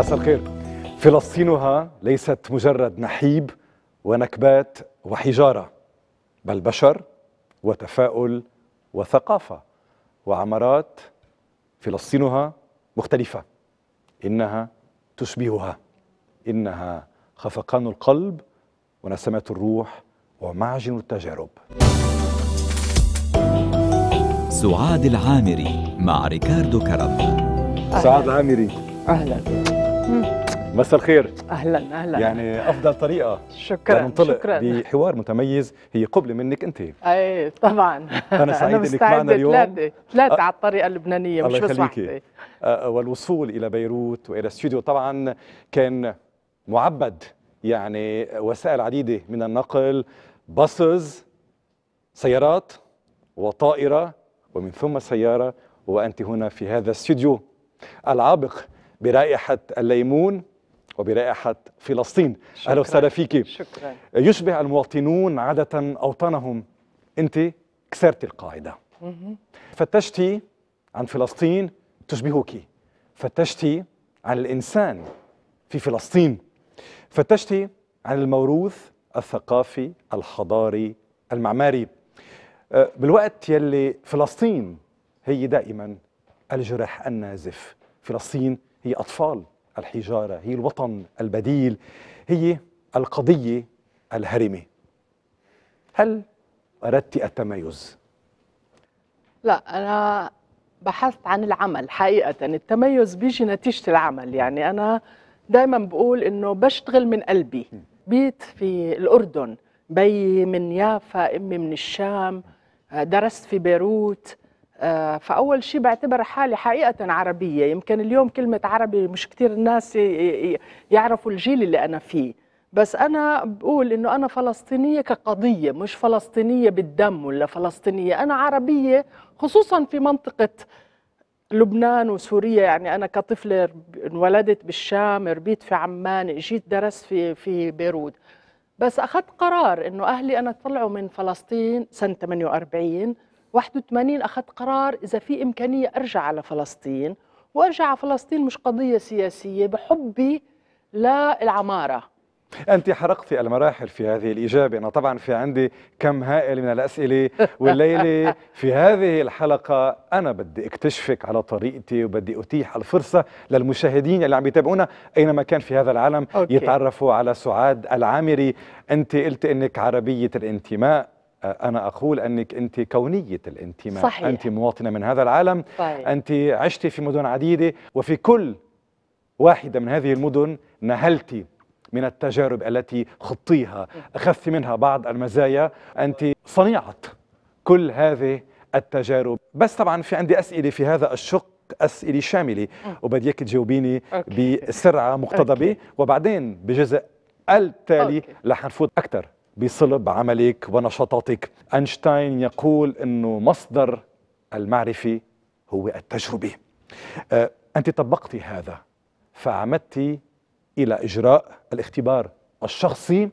مساء الخير. فلسطينها ليست مجرد نحيب ونكبات وحجارة بل بشر وتفاؤل وثقافة وعمارات. فلسطينها مختلفة. إنها تشبهها. إنها خفقان القلب ونسمات الروح ومعجن التجارب. سعاد العامري مع ريكاردو كرم. سعاد عامري أهلا. مساء الخير. أهلا أهلا. يعني أفضل طريقة. شكرا لننطلق شكرا. بحوار متميز. هي قبل منك أنت. أي طبعا. أنا سعيد إنك مستعدة. معنا اليوم. ثلاثة أه. على الطريقة اللبنانية مش بس آه، والوصول إلى بيروت وإلى استوديو طبعا كان معبد. يعني وسائل عديدة من النقل باصز سيارات وطائرة ومن ثم سيارة وأنت هنا في هذا الاستوديو العابق برائحة الليمون وبرائحة فلسطين. أهلا وسهلا فيك. شكرا. يشبه المواطنون عادة اوطانهم أنت كسرت القاعدة. مهم. فتشتي عن فلسطين تشبهك. فتشتي عن الإنسان في فلسطين. فتشتي عن الموروث الثقافي الحضاري المعماري. أه، بالوقت يلي فلسطين هي دائما الجرح النازف. فلسطين هي أطفال. الحجارة هي الوطن البديل هي القضية الهرمة. هل أردت التميز؟ لا أنا بحثت عن العمل حقيقة. التميز بيجي نتيجة العمل. يعني أنا دايما بقول إنه بشتغل من قلبي. بيت في الأردن بي من يافا أمي من الشام درست في بيروت. آه، فأول شيء بعتبر حالي حقيقة عربية. يمكن اليوم كلمة عربي مش كتير الناس يعرفوا الجيل اللي أنا فيه. بس أنا بقول إنه أنا فلسطينية كقضية مش فلسطينية بالدم ولا فلسطينية. أنا عربية خصوصا في منطقة لبنان وسوريا. يعني أنا كطفلة رب- انولدت بالشام ربيت في عمان جيت درست في في بيروت. بس أخذت قرار إنه أهلي أنا طلعوا من فلسطين سنة 48 81 أخذت قرار إذا في إمكانية أرجع على فلسطين وأرجع على فلسطين مش قضية سياسية بحبي للعمارة. أنت حرقت المراحل في هذه الإجابة. أنا طبعا في عندي كم هائل من الأسئلة والليلة. في هذه الحلقة أنا بدي أكتشفك على طريقتي وبدي أتيح الفرصة للمشاهدين اللي عم يتابعونا أينما كان في هذا العالم أوكي. يتعرفوا على سعاد العامري. أنت قلت أنك عربية الانتماء. أنا أقول أنك أنت كونية الانتماء. صحيح. أنت مواطنة من هذا العالم. طيب. أنت عشت في مدن عديدة وفي كل واحدة من هذه المدن نهلت من التجارب التي خضتيها أخذت منها بعض المزايا. أنت صنيعة كل هذه التجارب. بس طبعا في عندي أسئلة في هذا الشق أسئلة شاملة. وبدي إياك تجاوبيني. بسرعة مقتضبة. وبعدين بجزء التالي. رح نفوت أكثر بصلب عملك ونشاطاتك. أينشتاين يقول أنه مصدر المعرفة هو التجربة. آه، أنت طبقتي هذا فعمدت إلى إجراء الاختبار الشخصي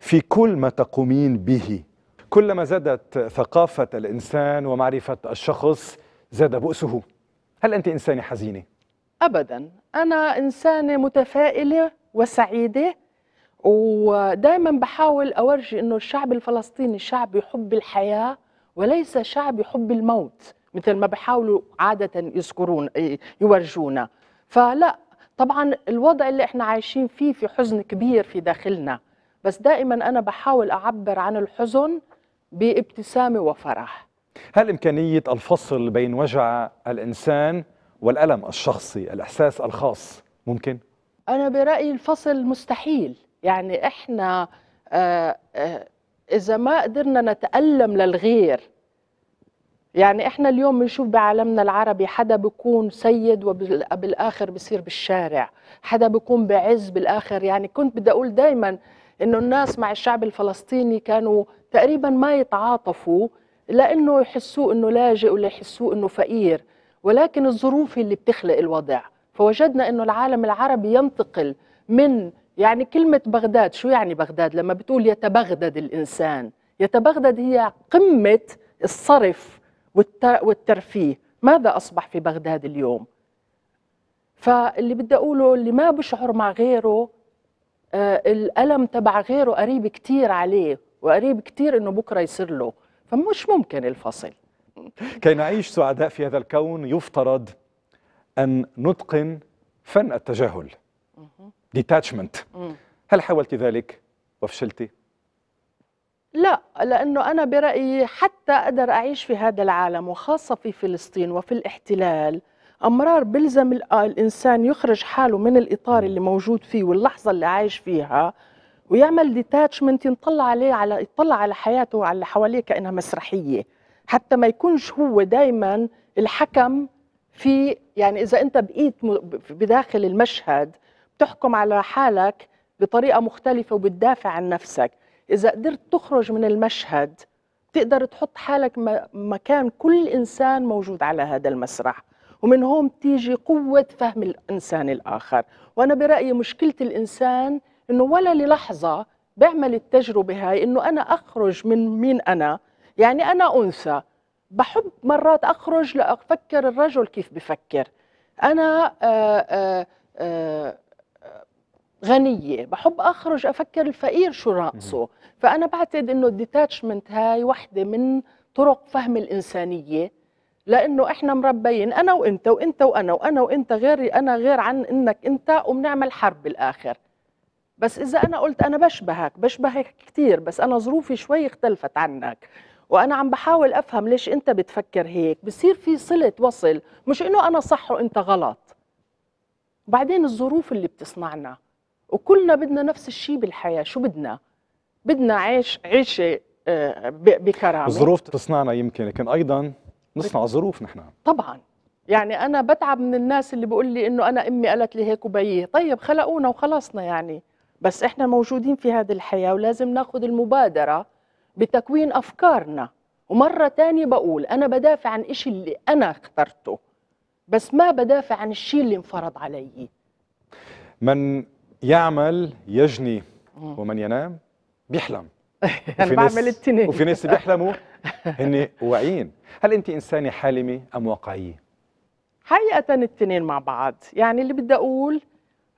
في كل ما تقومين به. كلما زادت ثقافة الإنسان ومعرفة الشخص زاد بؤسه. هل أنت إنسانة حزينة؟ ابدا. أنا إنسانة متفائلة وسعيدة ودائما بحاول أورجي إنه الشعب الفلسطيني شعب يحب الحياة وليس شعب يحب الموت مثل ما بحاولوا عادة يذكرون يورجونا. فلا طبعا الوضع اللي إحنا عايشين فيه في حزن كبير في داخلنا. بس دائما أنا بحاول أعبر عن الحزن بابتسامة وفرح. هل إمكانية الفصل بين وجع الإنسان والألم الشخصي الإحساس الخاص ممكن؟ أنا برأيي الفصل مستحيل. يعني إحنا آه، آه، إذا ما قدرنا نتألم للغير يعني إحنا اليوم بنشوف بعالمنا العربي حدا بيكون سيد وبالآخر بصير بالشارع حدا بيكون بعز بالآخر. يعني كنت بدي أقول دايما إنه الناس مع الشعب الفلسطيني كانوا تقريبا ما يتعاطفوا لأنه يحسوه إنه لاجئ ولا يحسوه إنه فقير. ولكن الظروف اللي بتخلق الوضع. فوجدنا إنه العالم العربي ينتقل من يعني كلمة بغداد شو يعني بغداد؟ لما بتقول يتبغدد الإنسان يتبغدد هي قمة الصرف والت- والترفيه. ماذا أصبح في بغداد اليوم؟ فاللي بدي أقوله اللي ما بشعر مع غيره آه الألم تبع غيره قريب كتير عليه وقريب كتير إنه بكرة يصير له. فمش ممكن الفصل. كي نعيش سعداء في هذا الكون يفترض أن نتقن فن التجاهل. ديتاتشمنت هل حاولت ذلك وفشلتي لا لأنه أنا برأيي حتى أقدر أعيش في هذا العالم وخاصة في فلسطين وفي الاحتلال. أمرار بلزم ال- الإنسان يخرج حاله من الإطار اللي موجود فيه واللحظة اللي عايش فيها ويعمل ديتاتشمنت يطلع عليه على يطلع على حياته وعلى اللي حواليه كأنها مسرحية. حتى ما يكونش هو دائما الحكم في يعني إذا أنت بقيت بداخل المشهد بتحكم على حالك بطريقة مختلفة وبتدافع عن نفسك. إذا قدرت تخرج من المشهد تقدر تحط حالك مكان كل إنسان موجود على هذا المسرح. ومن هون تيجي قوة فهم الإنسان الآخر. وأنا برأيي مشكلة الإنسان إنه ولا للحظة بعمل التجربة هاي إنه أنا أخرج من مين أنا. يعني أنا أنثى. بحب مرات أخرج لأفكر الرجل كيف بفكر. أنا آآ آآ آآ غنية بحب أخرج أفكر الفقير شو رأسه. فأنا بعتقد أنه الديتاتشمنت هاي واحدة من طرق فهم الإنسانية لأنه إحنا مربيين أنا وإنت وإنت وأنا وأنا وإنت غيري أنا غير عن إنك إنت وبنعمل حرب بالآخر. بس إذا أنا قلت أنا بشبهك بشبهك كتير بس أنا ظروفي شوي اختلفت عنك. وأنا عم بحاول أفهم ليش أنت بتفكر هيك بصير في صلة وصل مش إنه أنا صح وأنت غلط. وبعدين الظروف اللي بتصنعنا. وكلنا بدنا نفس الشيء بالحياة. شو بدنا؟ بدنا عيش عيشة آه، ب- بكرامة. الظروف تصنعنا يمكن لكن أيضا نصنع ظروف نحن. طبعا. يعني أنا بتعب من الناس اللي بيقول لي إنه أنا أمي قالت لي هيك وبيه طيب خلقونا وخلصنا يعني. بس إحنا موجودين في هذه الحياة ولازم ناخذ المبادرة بتكوين أفكارنا. ومرة تانية بقول أنا بدافع عن إشي اللي أنا اخترته بس ما بدافع عن الشيء اللي انفرض علي. من يعمل يجني ومن ينام بيحلم. ناس- بعمل التنين وفي ناس بيحلموا هن واعيين. هل أنت إنسانة حالمة أم واقعية؟ حقيقة التنين مع بعض. يعني اللي بدي أقول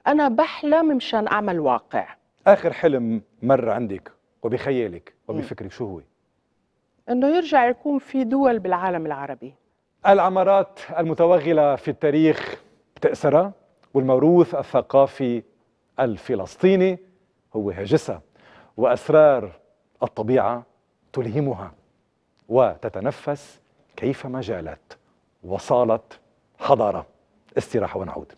أنا بحلم مشان أعمل واقع. آخر حلم مر عندك وبخيالك وبفكرك شو هو؟ إنه يرجع يكون في دول بالعالم العربي. العمارات المتوغلة في التاريخ بتأسرها والموروث الثقافي الفلسطيني هو هاجسها وأسرار الطبيعة تلهمها وتتنفس كيفما جالت وصالت حضارة. استراحة ونعود.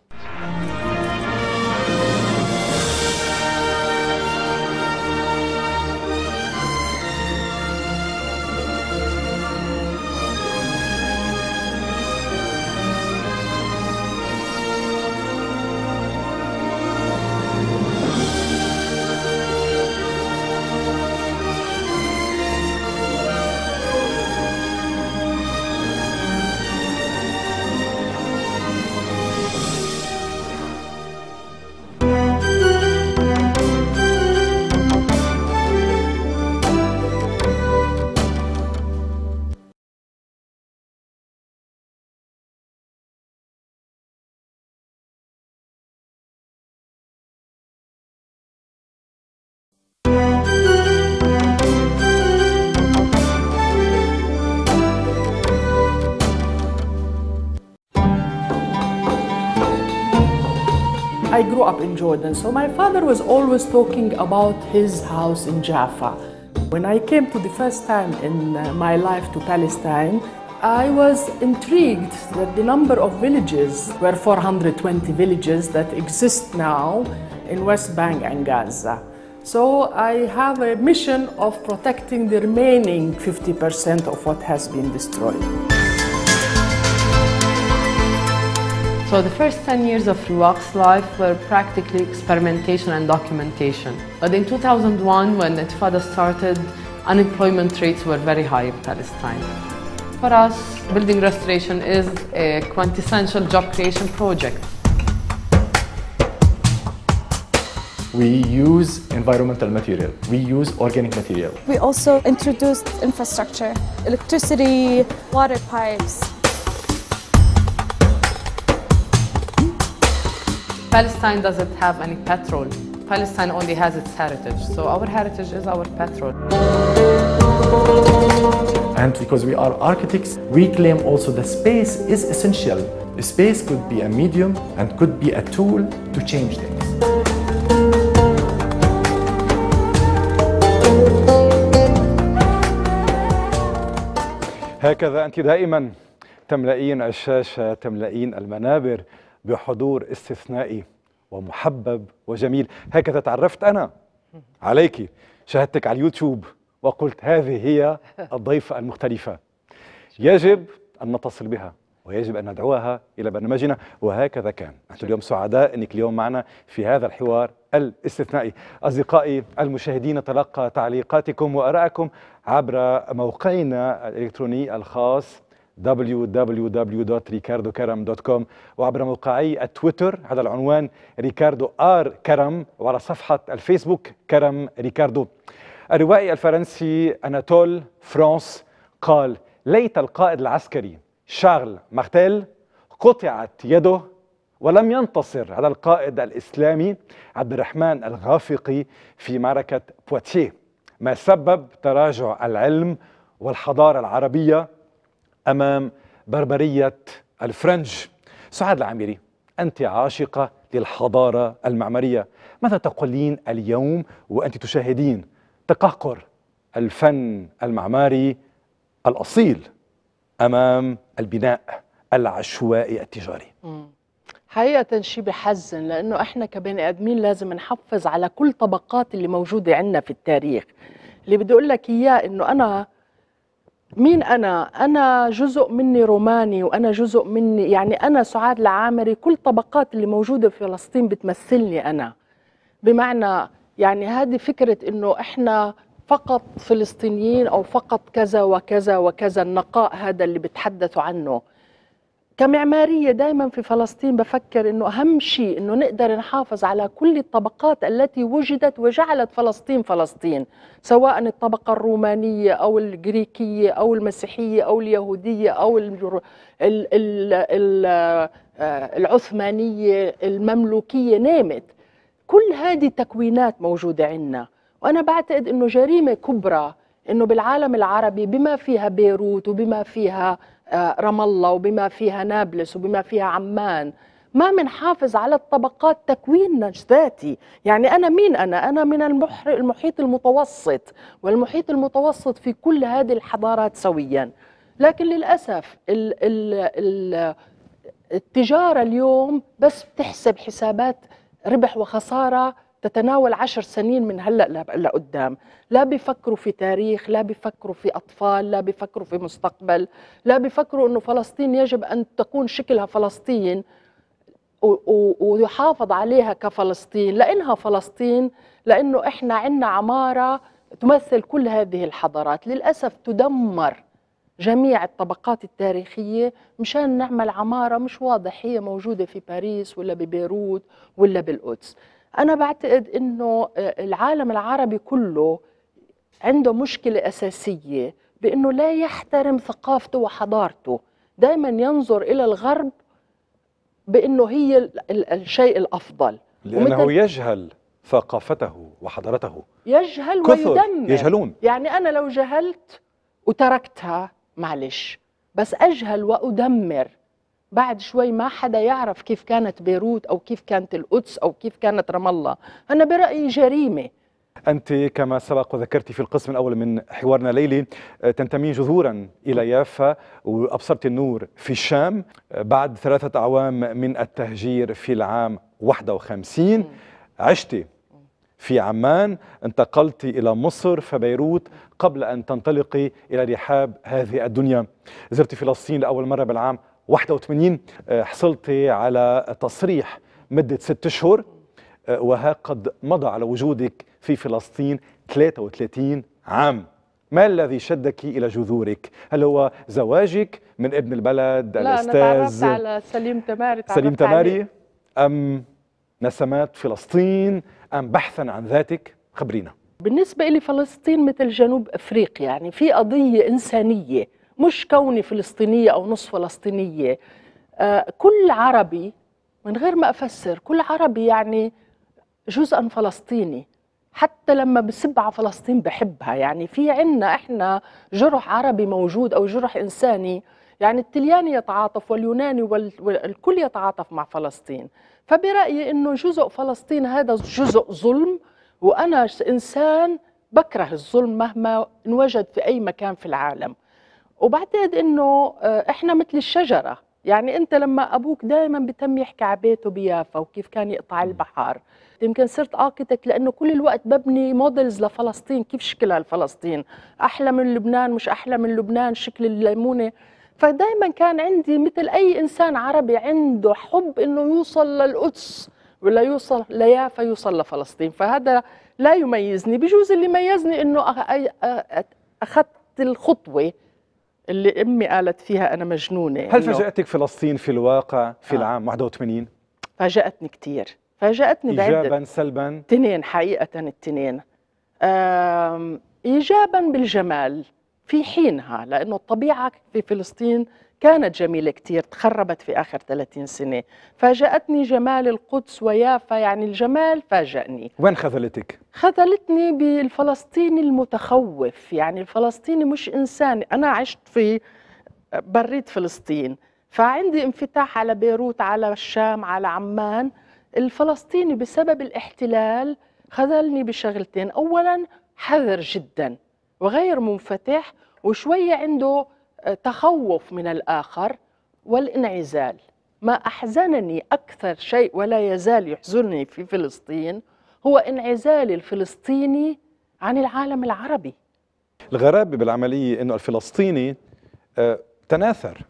Up in Jordan, so my father was always talking about his house in Jaffa. When I came to the first time in uh, my life to Palestine, I was intrigued that the number of villages were 420 villages that exist now in West Bank and Gaza. So I have a mission of protecting the remaining 50% of what has been destroyed. So the first 10 years of Ruwaq's life were practically experimentation and documentation. But in 2001, when Intifada started, unemployment rates were very high in Palestine. For us, building restoration is a quintessential job creation project. We use environmental material. We use organic material. We also introduced infrastructure, electricity, water pipes. Palestine doesn't have any petrol. Palestine only has its heritage. So our heritage is our petrol. And because we are architects, we claim also that space is essential. Space could be a medium and could be a tool to change things. هكذا أنت دائما تملئين الشاشة تملئين المنابر بحضور استثنائي ومحبب وجميل. هكذا تعرفت أنا عليك شاهدتك على اليوتيوب وقلت هذه هي الضيفة المختلفة. يجب أن نتصل بها ويجب أن ندعوها إلى برنامجنا وهكذا كان. نحن اليوم سعداء أنك اليوم معنا في هذا الحوار الاستثنائي. أصدقائي المشاهدين نتلقى تعليقاتكم وأراءكم عبر موقعنا الإلكتروني الخاص www.ricardokaram.com وعبر موقعي التويتر. على العنوان ريكاردو آر كرم وعلى صفحة الفيسبوك كرم ريكاردو. الروائي الفرنسي أناتول فرانس قال ليت القائد العسكري شارل مارتيل قطعت يده ولم ينتصر على القائد الإسلامي عبد الرحمن الغافقي في معركة بواتيه ما سبب تراجع العلم والحضارة العربية أمام بربرية الفرنج. سعاد العامري أنت عاشقة للحضارة المعمارية. ماذا تقولين اليوم وأنت تشاهدين تقهقر الفن المعماري الأصيل أمام البناء العشوائي التجاري؟ حقيقة شيء بحزن لأنه إحنا كبني آدمين لازم نحافظ على كل طبقات اللي موجودة عندنا في التاريخ. اللي بدي أقول لك إياه إنه أنا مين أنا؟ أنا جزء مني روماني وأنا جزء مني يعني أنا سعاد العامري كل طبقات اللي موجودة في فلسطين بتمثلني أنا بمعنى يعني هذه فكرة إنه إحنا فقط فلسطينيين أو فقط كذا وكذا وكذا النقاء هذا اللي بتحدثوا عنه كمعمارية دائما في فلسطين بفكر إنه أهم شيء إنه نقدر نحافظ على كل الطبقات التي وجدت وجعلت فلسطين فلسطين سواء الطبقة الرومانية أو الجريكية أو المسيحية أو اليهودية أو الجر- ال- ال- ال- آه، العثمانية المملوكية نامت كل هذه تكوينات موجودة عندنا. وأنا بعتقد أنه جريمة كبرى أنه بالعالم العربي بما فيها بيروت وبما فيها رام الله وبما فيها نابلس وبما فيها عمان. ما منحافظ على الطبقات تكويننا الذاتي يعني أنا مين أنا؟ أنا من المحيط المتوسط. والمحيط المتوسط في كل هذه الحضارات سويا. لكن للأسف ال ال ال التجارة اليوم بس بتحسب حسابات ربح وخسارة تتناول عشر سنين من هلأ ل- لقدام. لا بيفكروا في تاريخ لا بيفكروا في أطفال لا بيفكروا في مستقبل لا بيفكروا أنه فلسطين يجب أن تكون شكلها فلسطين ويحافظ عليها كفلسطين. لأنها فلسطين لأنه إحنا عنا عمارة تمثل كل هذه الحضارات. للأسف تدمر جميع الطبقات التاريخية مشان نعمل عمارة مش واضح هي موجودة في باريس ولا ببيروت ولا بالقدس. أنا بعتقد أنه العالم العربي كله عنده مشكلة أساسية بأنه لا يحترم ثقافته وحضارته. دائما ينظر إلى الغرب بأنه هي ال- ال- الشيء الأفضل. لأنه يجهل ثقافته وحضارته. يجهل كثر ويدمر. يجهلون. يعني أنا لو جهلت وتركتها معلش بس أجهل وأدمر. بعد شوي ما حدا يعرف كيف كانت بيروت أو كيف كانت القدس أو كيف كانت رام الله. أنا برأيي جريمة. أنت كما سبق وذكرت في القسم الأول من حوارنا الليلي آه، تنتمين جذورا إلى يافا وأبصرت النور في الشام آه، بعد ثلاثة أعوام من التهجير في العام 51 عشت في عمان انتقلت إلى مصر فبيروت قبل أن تنطلقي إلى رحاب هذه الدنيا. زرت فلسطين لأول مرة بالعام 81 آه، حصلت على تصريح مدة ست أشهر آه، وها قد مضى على وجودك في فلسطين 33 عام ما الذي شدك إلى جذورك؟ هل هو زواجك من ابن البلد لا أنا تعرفت الأستاذ على سليم تماري سليم عليه. تماري أم نسمات فلسطين أم بحثا عن ذاتك؟ خبرينا بالنسبة لي فلسطين مثل جنوب أفريقيا يعني في قضية إنسانية مش كوني فلسطينية أو نص فلسطينية. آه كل عربي من غير ما أفسر كل عربي يعني جزءا فلسطيني. حتى لما بسب على فلسطين بحبها. يعني في عنا إحنا جرح عربي موجود أو جرح إنساني. يعني التلياني يتعاطف واليوناني وال- والكل يتعاطف مع فلسطين. فبرأيي إنه جزء فلسطين هذا جزء ظلم. وأنا إنسان بكره الظلم مهما إنوجد في أي مكان في العالم. وبعتقد إنه آه، إحنا مثل الشجرة. يعني أنت لما أبوك دائما بتم يحكي على بيته بيافا وكيف كان يقطع البحر يمكن صرت architect لأنه كل الوقت ببني models لفلسطين كيف شكلها لفلسطين أحلى من لبنان مش أحلى من لبنان شكل الليمونة. فدائما كان عندي مثل أي إنسان عربي عنده حب إنه يوصل للقدس ولا يوصل ليافا يوصل لفلسطين. فهذا لا يميزني. بجوز اللي ميزني إنه أخذت الخطوة اللي أمي قالت فيها أنا مجنونة هل إنه فاجأتك فلسطين في الواقع في آه. العام 81 فاجأتني كثير فاجأتني بعده ايجابا سلبا؟ تنين حقيقة التنين آم، إيجابا بالجمال. في حينها لأنه الطبيعة في فلسطين كانت جميلة كتير تخربت في آخر 30 سنة. فاجأتني جمال القدس ويافا يعني الجمال فاجأني. وين خذلتك؟ خذلتني بالفلسطيني المتخوف. يعني الفلسطيني مش إنسان أنا عشت في بريت فلسطين. فعندي انفتاح على بيروت على الشام على عمان. الفلسطيني بسبب الاحتلال خذلني بشغلتين. أولا حذر جدا وغير منفتح وشوية عنده تخوف من الآخر والانعزال. ما أحزنني أكثر شيء ولا يزال يحزنني في فلسطين هو انعزال الفلسطيني عن العالم العربي. الغرابة بالعملية أنه الفلسطيني آه، تناثر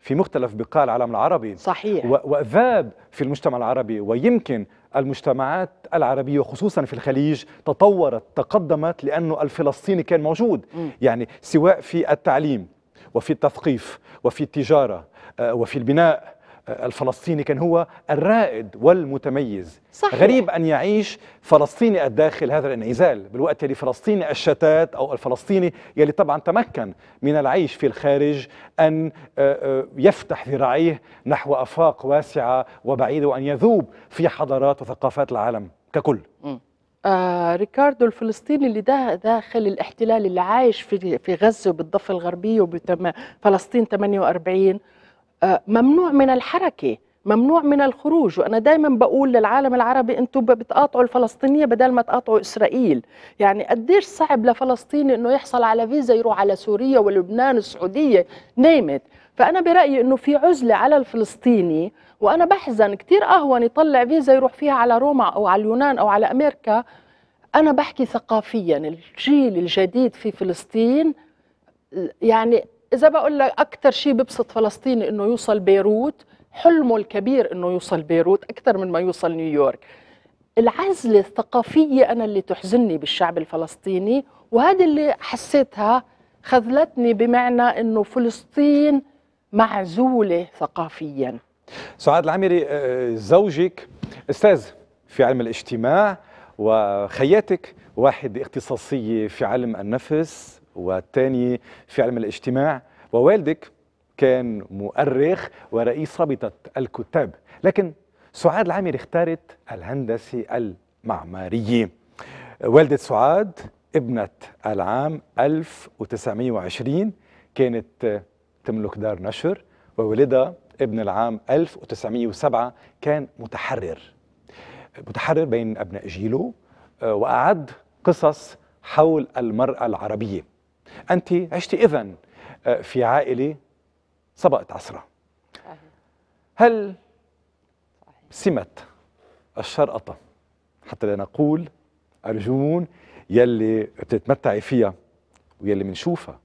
في مختلف بقاع العالم العربي صحيح. وذاب في المجتمع العربي ويمكن المجتمعات العربية وخصوصا في الخليج تطورت تقدمت لأنه الفلسطيني كان موجود. مم. يعني سواء في التعليم وفي التثقيف وفي التجارة آه، وفي البناء آه، الفلسطيني كان هو الرائد والمتميز. صحيح. غريب أن يعيش فلسطيني الداخل هذا الانعزال بالوقت اللي فلسطيني الشتات أو الفلسطيني يلي طبعا تمكن من العيش في الخارج أن آه، يفتح ذراعيه نحو آفاق واسعة وبعيدة وأن يذوب في حضارات وثقافات العالم ككل. آه ريكاردو الفلسطيني اللي دا داخل الاحتلال اللي عايش في في غزة وبالضفة الغربية وفلسطين 48 آه ممنوع من الحركة ممنوع من الخروج. وأنا دائما بقول للعالم العربي أنتم بتقاطعوا الفلسطينية بدل ما تقاطعوا إسرائيل. يعني قديش صعب لفلسطيني إنه يحصل على فيزا يروح على سوريا ولبنان السعودية نيمت فأنا برأيي إنه في عزلة على الفلسطيني وأنا بحزن. كثير اهون يطلع فيزا يروح فيها على روما أو على اليونان أو على أمريكا. أنا بحكي ثقافيا. الجيل الجديد في فلسطين يعني إذا بقول لك أكثر شيء ببسط فلسطيني إنه يوصل بيروت حلمه الكبير إنه يوصل بيروت أكثر من ما يوصل نيويورك. العزلة الثقافية أنا اللي تحزنني بالشعب الفلسطيني وهذه اللي حسيتها خذلتني بمعنى إنه فلسطين معزولة ثقافيا. سعاد العمري آه، زوجك أستاذ في علم الاجتماع وخياتك واحد اختصاصية في علم النفس والثاني في علم الاجتماع ووالدك كان مؤرخ ورئيس رابطة الكتاب. لكن سعاد العامري اختارت الهندسة المعمارية والدة سعاد ابنة العام 1920 كانت تملك دار نشر وولدها ابن العام 1907 كان متحرر. متحرر بين أبناء جيله آه، وأعد قصص حول المرأة العربية. أنت عشت إذن آه، في عائلة سبقت عصرها هل سمة الشرقطة؟ حتى لا نقول أرجون يلي بتتمتعي فيها ويلي بنشوفها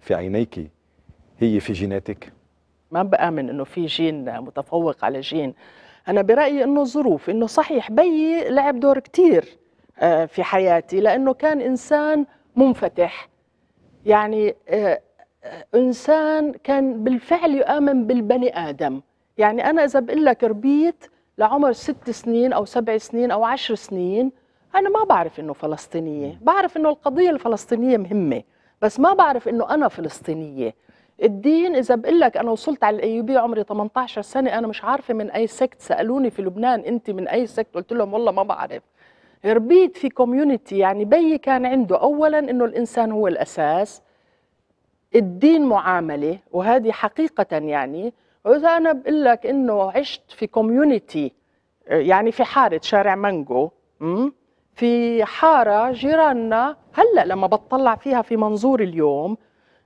في عينيك هي في جيناتك. ما بآمن إنه في جين متفوق على جين. أنا برأيي إنه ظروف إنه صحيح بيي لعب دور كتير آه، في حياتي لأنه كان إنسان منفتح. يعني آه، آه، إنسان كان بالفعل يؤمن بالبني آدم. يعني أنا إذا بقول لك ربيت لعمر ست سنين أو سبع سنين أو عشر سنين أنا ما بعرف إنه فلسطينية. بعرف إنه القضية الفلسطينية مهمة بس ما بعرف إنه أنا فلسطينية. الدين إذا بقول لك أنا وصلت على الايوبي عمري 18 سنة أنا مش عارفة من أي sect سألوني في لبنان أنت من أي sect؟ قلت لهم والله ما بعرف. ربيت في community يعني بيي كان عنده اولا إنه الإنسان هو الأساس. الدين معاملة وهذه حقيقة يعني. وإذا أنا بقول لك إنه عشت في community يعني في حارة شارع مانجو م? في حارة جيراننا هلأ لما بطلع فيها في منظور اليوم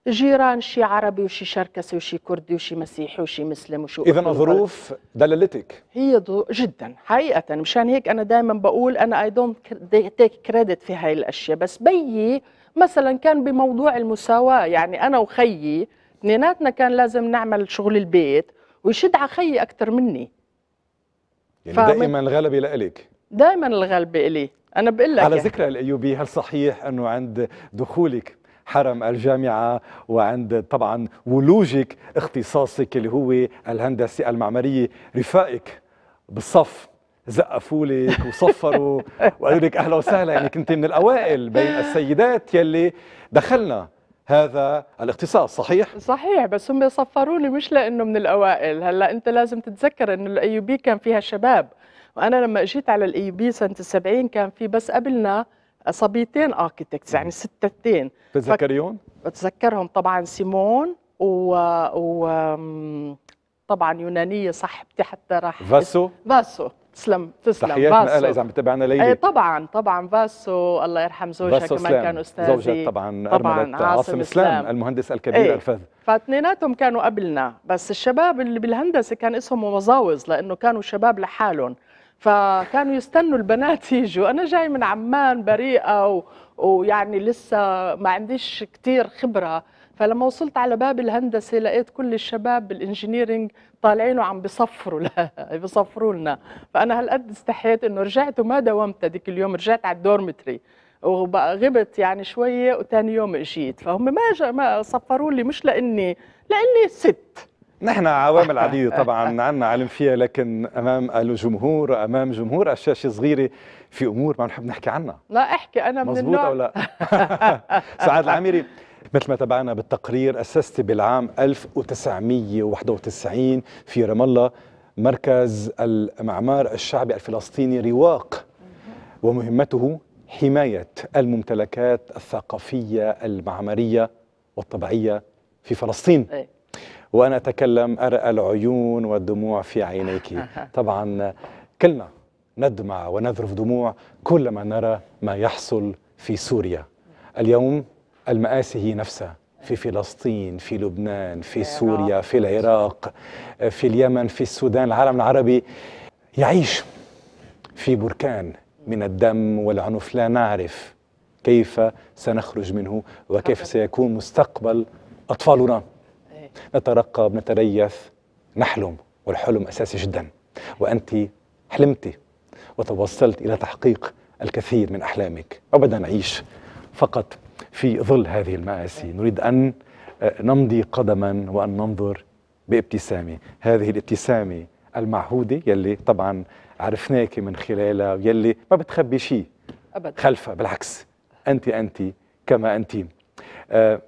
جيران شي عربي وشي شركسي وشي كردي وشي مسيحي وشي مسلم وشي اذا. الظروف دللتك هي ضو... جدا حقيقة. مشان هيك أنا دائما بقول أنا I don't take credit في هاي الأشياء. بس بيي مثلا كان بموضوع المساواة. يعني أنا وخيي اثنيناتنا كان لازم نعمل شغل البيت ويشد على خيي أكثر مني. يعني فمن- دائما الغلبه لإلك دائما الغلبة إلي. أنا بقول لك على يعني. ذكر الأيوبي هل صحيح أنه عند دخولك حرم الجامعة وعند طبعا ولوجك اختصاصك اللي هو الهندسه المعمارية رفقائك بالصف زقفوا لك وصفروا وقالوا لك أهلا وسهلا يعني كنت من الأوائل بين السيدات يلي دخلنا هذا الاختصاص صحيح؟ صحيح بس هم صفروني مش لأنه من الأوائل هلأ أنت لازم تتذكر إنه ال AUB كان فيها شباب وأنا لما إجيت على ال AUB سنة السبعين كان في بس قبلنا صبيتين architects يعني ستتين. بتتذكريهن؟ بتذكرهم طبعا سيمون و, و... طبعا يونانية صاحبتي حتى راح فاسو؟ فاسو. تسلم تسلم. تحياتنا فاسو. إذا عم تتابعنا اي ليلى طبعا طبعا فاسو. الله يرحم زوجها كمان سلام كان أستاذي. زوجة طبعا طبعاً عاصم عاصم سلام. المهندس الكبير إيه. الفذ. فاثنيناتهم كانوا قبلنا بس الشباب اللي بالهندسة كان اسمهم مزاوز لأنه كانوا شباب لحالهم. فكانوا يستنوا البنات يجوا. أنا جاي من عمان بريئة و... ويعني لسه ما عنديش كتير خبرة. فلما وصلت على باب الهندسة لقيت كل الشباب بال engineering طالعين وعم بيصفروا لا بيصفروا لنا. فأنا هالقد استحيت إنه رجعت وما داومت هذيك اليوم رجعت على ال dormitory. وبقى غبت يعني شوية وتاني يوم إجيت. فهم ما ما صفروا لي مش لاني لإني ست. نحن عوامل عديدة طبعا عنا علم فيها لكن أمام الجمهور أمام جمهور الشاشة صغيرة في أمور ما بنحب نحكي عنها. لا احكي أنا من النوع أو لا؟ سعاد العامري مثل ما تابعنا بالتقرير أسست بالعام 1991 في رام الله مركز المعمار الشعبي الفلسطيني رواق ومهمته حماية الممتلكات الثقافية المعمارية والطبيعية في فلسطين. إيه. وأنا أتكلم أرى العيون والدموع في عينيك. طبعا كلنا ندمع ونذرف دموع كلما نرى ما يحصل في سوريا. اليوم المآسي هي نفسها في فلسطين في لبنان في سوريا في العراق في اليمن في السودان العالم العربي يعيش في بركان من الدم والعنف. لا نعرف كيف سنخرج منه وكيف سيكون مستقبل أطفالنا. نترقب نتريث نحلم والحلم أساسي جدا. وأنت حلمتي وتوصلت إلى تحقيق الكثير من أحلامك. وبدنا نعيش فقط في ظل هذه المآسي. نريد أن آه، نمضي قدما وأن ننظر بابتسامة. هذه الابتسامة المعهودة يلي طبعا عرفناك من خلالها يلي ما بتخبي شيء ابدا. خلفها. بالعكس أنت أنت كما أنت. آه،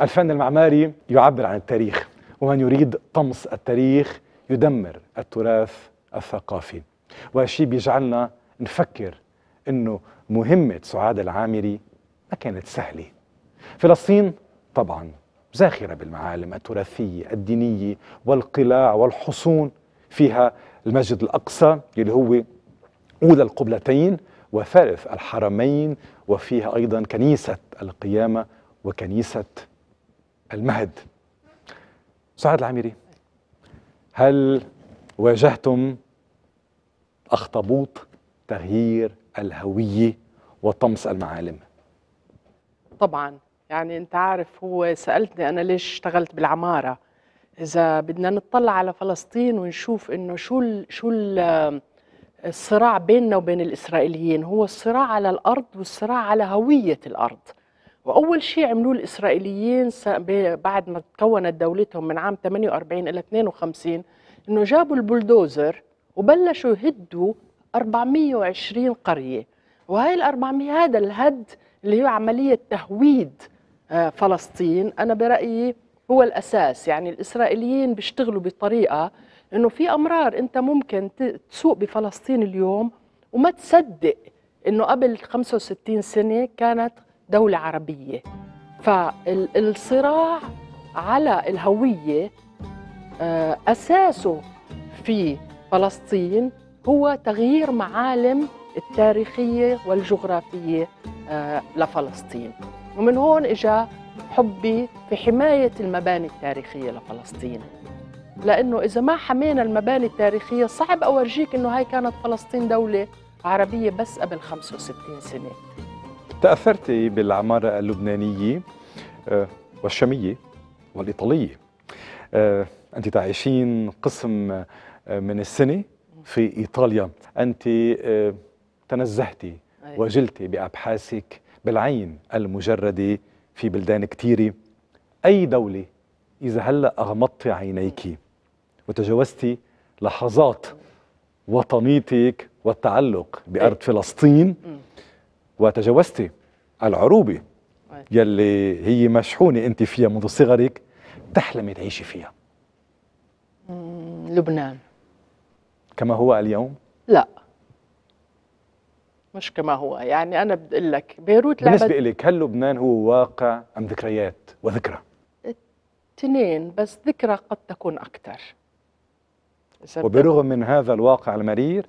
الفن المعماري يعبر عن التاريخ ومن يريد طمس التاريخ يدمر التراث الثقافي. وهالشيء بيجعلنا نفكر إنه مهمة سعاد العامري ما كانت سهلة. فلسطين طبعا زاخرة بالمعالم التراثية الدينية والقلاع والحصون. فيها المسجد الأقصى اللي هو أولى القبلتين وثالث الحرمين وفيها أيضا كنيسة القيامة وكنيسة المهد. سعاد العامري هل واجهتم أخطبوط تغيير الهوية وطمس المعالم؟ طبعا. يعني أنت عارف هو سألتني أنا ليش اشتغلت بالعمارة. إذا بدنا نطلع على فلسطين ونشوف إنه شو ال شو ال الصراع بيننا وبين الإسرائيليين. هو الصراع على الأرض والصراع على هوية الأرض. وأول شيء عملوه الإسرائيليين بعد ما تكونت دولتهم من عام 48 إلى 52 إنه جابوا البلدوزر وبلشوا يهدوا 420 قرية. وهي ال 400 هذا الهد اللي هو عملية تهويد آه، فلسطين أنا برأيي هو الأساس. يعني الإسرائيليين بيشتغلوا بطريقة إنه في أمرار أنت ممكن تسوق بفلسطين اليوم وما تصدق إنه قبل 65 سنة كانت دولة عربية. فالصراع على الهوية آه، أساسه في فلسطين هو تغيير معالم التاريخية والجغرافية آه، لفلسطين. ومن هون إجا حبي في حماية المباني التاريخية لفلسطين. لأنه إذا ما حمينا المباني التاريخية صعب أورجيك إنه هاي كانت فلسطين دولة عربية بس قبل 65 سنة. تأثرت بالعمارة اللبنانية آه، والشامية والإيطالية. آه، أنت تعيشين قسم آه، من السنة في إيطاليا. أنت تنزهتي أي. وجلتي بأبحاثك بالعين المجردة في بلدان كتيرة أي دولة إذا هلأ أغمضت عينيك وتجاوزتي لحظات وطنيتك والتعلق بأرض فلسطين وتجاوزتي العروبة أي. يلي هي مشحونة أنت فيها منذ صغرك تحلمي تعيشي فيها. لبنان. كما هو اليوم؟ لا. مش كما هو. يعني أنا بدي أقول لك بيروت لعبت لك هل لبنان هو واقع أم ذكريات وذكرى؟ تنين بس ذكرى قد تكون أكثر. وبرغم من هذا الواقع المرير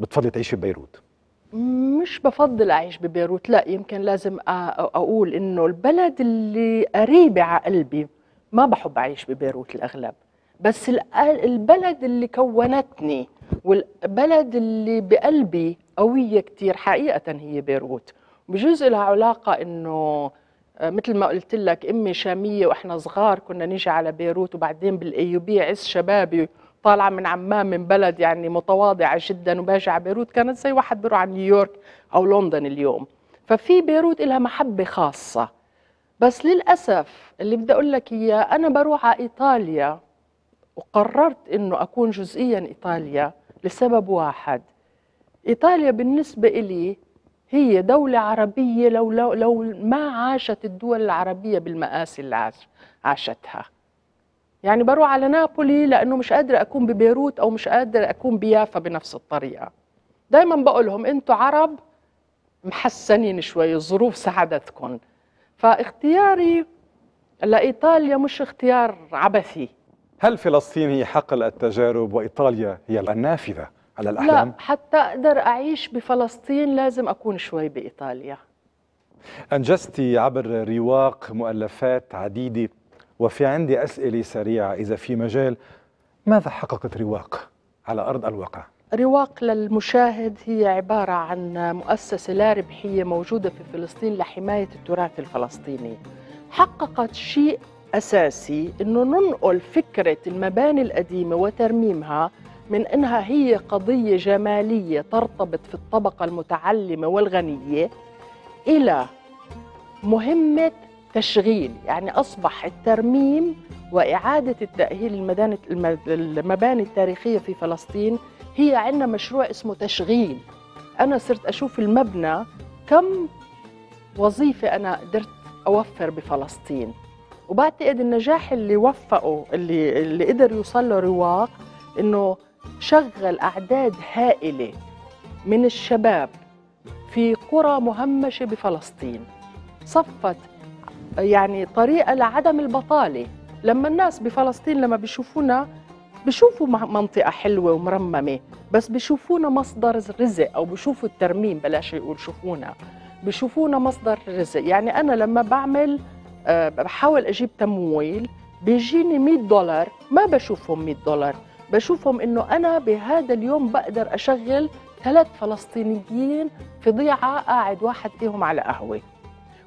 بتفضلي تعيشي ببيروت. مش بفضل أعيش ببيروت لا يمكن لازم أقول إنه البلد اللي قريبة على قلبي ما بحب أعيش ببيروت الأغلب. بس ال- البلد اللي كونتني والبلد اللي بقلبي قوية كتير حقيقة هي بيروت. بجزء لها علاقة إنه آه، مثل ما قلت لك أمي شامية وإحنا صغار كنا نيجي على بيروت وبعدين بالأيوبية عز شبابي طالعة من عمان من بلد يعني متواضعة جدا وباجي على بيروت كانت زي واحد بيروح على نيويورك أو لندن اليوم. ففي بيروت لها محبة خاصة. بس للأسف اللي بدي أقول لك إياه أنا بروح على إيطاليا وقررت إنه أكون جزئيا إيطاليا لسبب واحد. إيطاليا بالنسبة إلي هي دولة عربية لو لو لو ما عاشت الدول العربية بالمآسي اللي عاش- عاشتها. يعني بروح على نابولي لأنه مش قادرة أكون ببيروت أو مش قادرة أكون بيافا بنفس الطريقة. دايما بقول لهم أنتوا عرب محسنين شوي الظروف ساعدتكم. فاختياري لإيطاليا مش اختيار عبثي. هل فلسطين هي حقل التجارب وإيطاليا هي النافذة على الأحلام؟ لا حتى أقدر أعيش بفلسطين لازم أكون شوي بإيطاليا. أنجزت عبر رواق مؤلفات عديدة وفي عندي أسئلة سريعة إذا في مجال ماذا حققت رواق على أرض الواقع؟ رواق للمشاهد هي عبارة عن مؤسسة لا ربحية موجودة في فلسطين لحماية التراث الفلسطيني حققت شيء أساسي أنه ننقل فكرة المباني القديمة وترميمها من أنها هي قضية جمالية ترتبط في الطبقة المتعلمة والغنية إلى مهمة تشغيل يعني أصبح الترميم وإعادة التأهيل المباني التاريخية في فلسطين هي عندنا مشروع اسمه تشغيل. أنا صرت أشوف المبنى كم وظيفة أنا قدرت أوفر بفلسطين. وبعتقد النجاح اللي وفقه اللي, اللي قدر يوصل له رواق إنه شغل أعداد هائلة من الشباب في قرى مهمشة بفلسطين. صفت يعني طريقة لعدم البطالة. لما الناس بفلسطين لما بيشوفونا بيشوفوا منطقة حلوة ومرممة بس بيشوفونا مصدر رزق أو بيشوفوا الترميم بلاش يقول شوفونا. بيشوفونا مصدر رزق. يعني أنا لما بعمل آه، بحاول أجيب تمويل بيجيني 100 دولار ما بشوفهم 100 دولار. بشوفهم إنه أنا بهذا اليوم بقدر أشغل ثلاث فلسطينيين في ضيعة قاعد واحد فيهم على قهوة.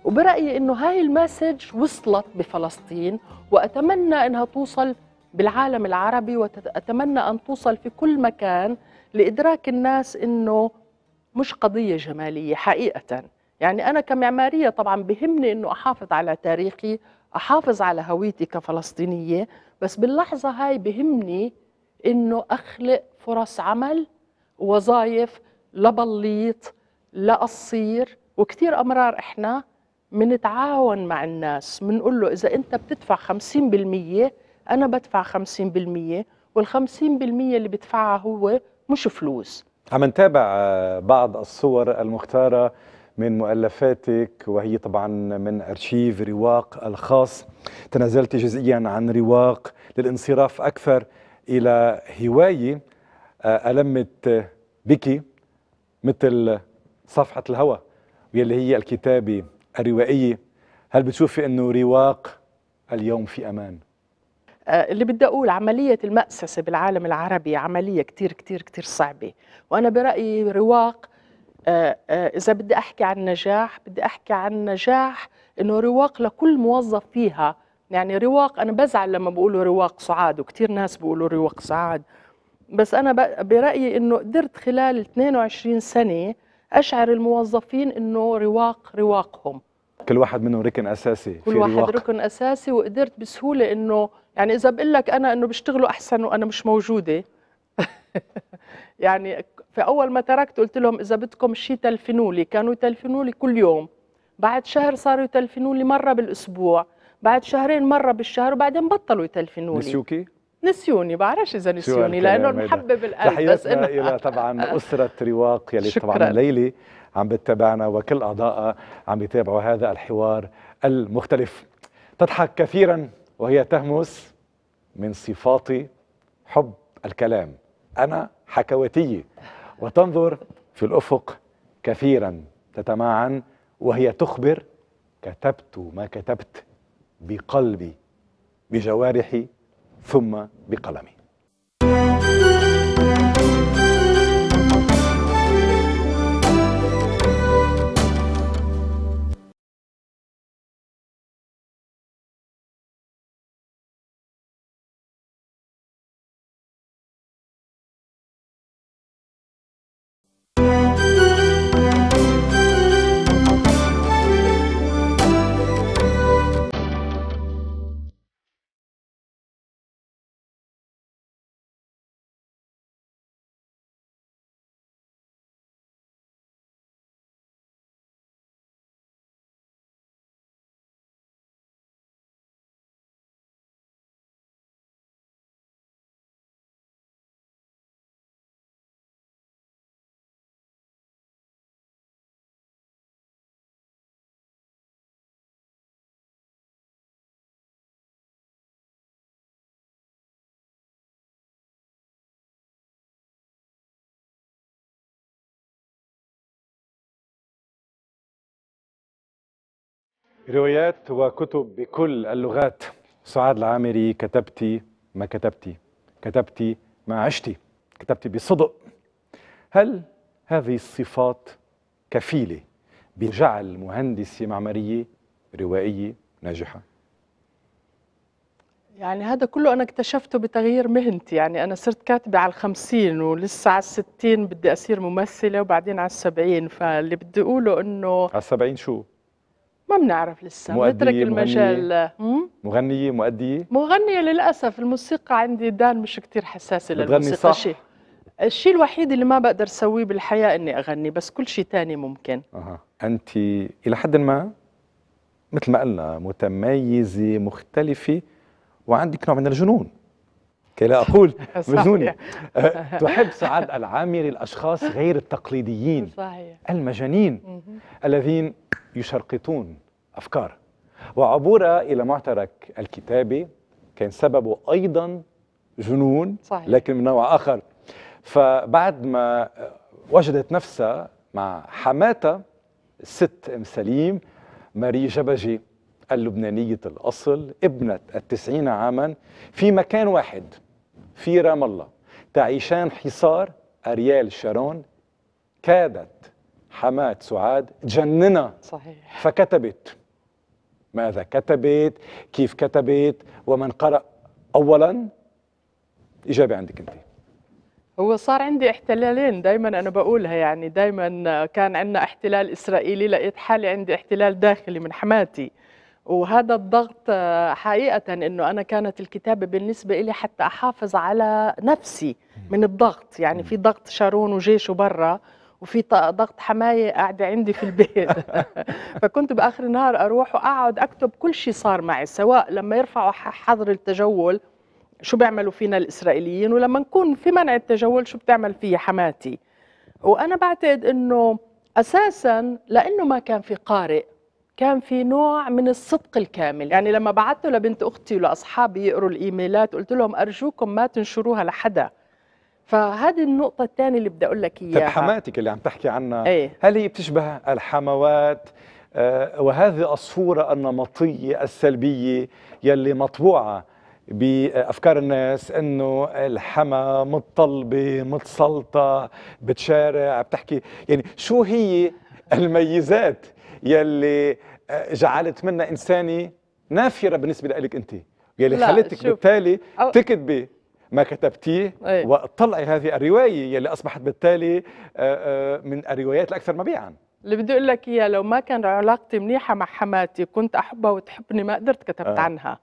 وبرأيي إنه هاي المسج وصلت بفلسطين وأتمنى إنها توصل بالعالم العربي وأتمنى أن توصل في كل مكان لإدراك الناس إنه مش قضية جمالية حقيقة. يعني أنا كمعمارية طبعا بهمني إنه أحافظ على تاريخي أحافظ على هويتي كفلسطينية بس باللحظة هاي بهمني إنه أخلق فرص عمل وظائف لبليط لقصير وكتير أمرار إحنا منتعاون مع الناس بنقول له إذا أنت بتدفع 50% أنا بدفع 50% وال 50% اللي بدفعها هو مش فلوس. عم نتابع آه، بعض الصور المختارة من مؤلفاتك وهي طبعا من أرشيف رواق الخاص. تنازلت جزئيا عن رواق للانصراف أكثر إلى هواية آه، ألمت بك مثل صفحة الهوى واللي هي الكتابة الروائية. هل بتشوفي أنه رواق اليوم في أمان؟ آه، اللي بدي أقول عملية المأسسة بالعالم العربي عملية كتير كتير كتير صعبة. وأنا برأيي رواق آه، آه، إذا بدي أحكي عن نجاح بدي أحكي عن نجاح إنه رواق لكل موظف فيها. يعني رواق أنا بزعل لما بقولوا رواق سعاد وكتير ناس بيقولوا رواق سعاد بس أنا برأيي إنه قدرت خلال 22 سنة أشعر الموظفين إنه رواق رواقهم. كل واحد منهم ركن أساسي كل في واحد رواق ركن أساسي وقدرت بسهولة إنه يعني إذا بقول لك أنا إنه بيشتغلوا أحسن وأنا مش موجودة. يعني في أول ما تركت قلت لهم إذا بدكم شيء تلفنوا لي كانوا يتلفنوا لي كل يوم. بعد شهر صاروا يتلفنوا لي مرة بالأسبوع. بعد شهرين مرة بالشهر وبعدين بطلوا يتلفنوا لي نسيوكي؟ نسيوني بعرفش إذا نسيوني لأنه؟ محبب القلب بس إنه إلى طبعا أسرة رواق يلي شكراً. طبعا ليلي عم بتتابعنا وكل اعضائها عم بيتابعوا هذا الحوار المختلف تضحك كثيرا وهي تهمس من صفات حب الكلام أنا حكواتية وتنظر في الأفق كثيرا تتمعن وهي تخبر كتبت ما كتبت بقلبي بجوارحي ثم بقلمي. روايات وكتب بكل اللغات. سعاد العامري كتبتي ما كتبتي كتبتي ما عشتي كتبتي بصدق. هل هذه الصفات كفيلة بجعل مهندسة معمارية روائية ناجحة؟ يعني هذا كله أنا اكتشفته بتغيير مهنتي. يعني أنا صرت كاتبة على الخمسين ولسه على الستين بدي أصير ممثلة وبعدين على السبعين. فاللي بدي أقوله إنه على السبعين شو؟ ما بنعرف لسه مؤدية، نترك المجال؟ مغنية مؤدية مغنية للأسف الموسيقى عندي دان مش كتير حساسة للموسيقى صح؟ شيء الشيء الوحيد اللي ما بقدر أسويه بالحياة إني أغني بس كل شيء تاني ممكن أها. أنت إلى حد ما مثل ما قلنا متميزة مختلفة وعندك نوع من الجنون كي لا أقول. مجنونة أه، تحب سعاد العامري الأشخاص غير التقليديين صحيح المجانين. الذين يشرقطون أفكار وعبورها إلى معترك الكتابة كان سببه أيضا جنون صحيح. لكن من نوع آخر فبعد ما وجدت نفسها مع حماتها الست أم سليم ماري جبجي اللبنانية الأصل ابنة التسعين عاما في مكان واحد في رام الله. تعيشان حصار أريال شارون كادت حماة سعاد تجننها صحيح. فكتبت. ماذا كتبت؟ كيف كتبت؟ ومن قرأ أولا؟ إجابة عندك أنت. هو صار عندي احتلالين دائما أنا بقولها يعني دائما كان عندنا احتلال إسرائيلي لقيت حالي عندي احتلال داخلي من حماتي. وهذا الضغط آه، حقيقة إنه أنا كانت الكتابة بالنسبة لي حتى أحافظ على نفسي من الضغط. يعني في ضغط شارون وجيشه برا وفي ضغط حماية قاعدة عندي في البيت. فكنت بآخر النهار أروح وأقعد أكتب كل شيء صار معي سواء لما يرفعوا حظر التجول شو بيعملوا فينا الإسرائيليين ولما نكون في منع التجول شو بتعمل فيي حماتي. وأنا بعتقد إنه أساسا لأنه ما كان في قارئ كان في نوع من الصدق الكامل. يعني لما بعثت لبنت أختي ولاصحابي يقروا الإيميلات قلت لهم أرجوكم ما تنشروها لحدا. فهذه النقطة الثانية اللي بدي أقول لك طيب إياها حماتك اللي عم تحكي عنها إيه. هل هي بتشبه الحموات؟ آه، وهذه الصورة النمطية السلبية يلي مطبوعة بأفكار الناس إنه الحما متطلبة متسلطة بتشارع بتحكي. يعني شو هي الميزات يلي آه، جعلت منا إنسانة نافرة بالنسبة لك أنت يلي خلتك شوف. بالتالي أو- تكتبي ما كتبتيه إيه. وطلعي هذه الرواية يلي أصبحت بالتالي آه، آه، من الروايات الأكثر مبيعا اللي بدي أقول لك إياه لو ما كان علاقتي منيحة مع حماتي كنت أحبها وتحبني ما قدرت كتبت آه. عنها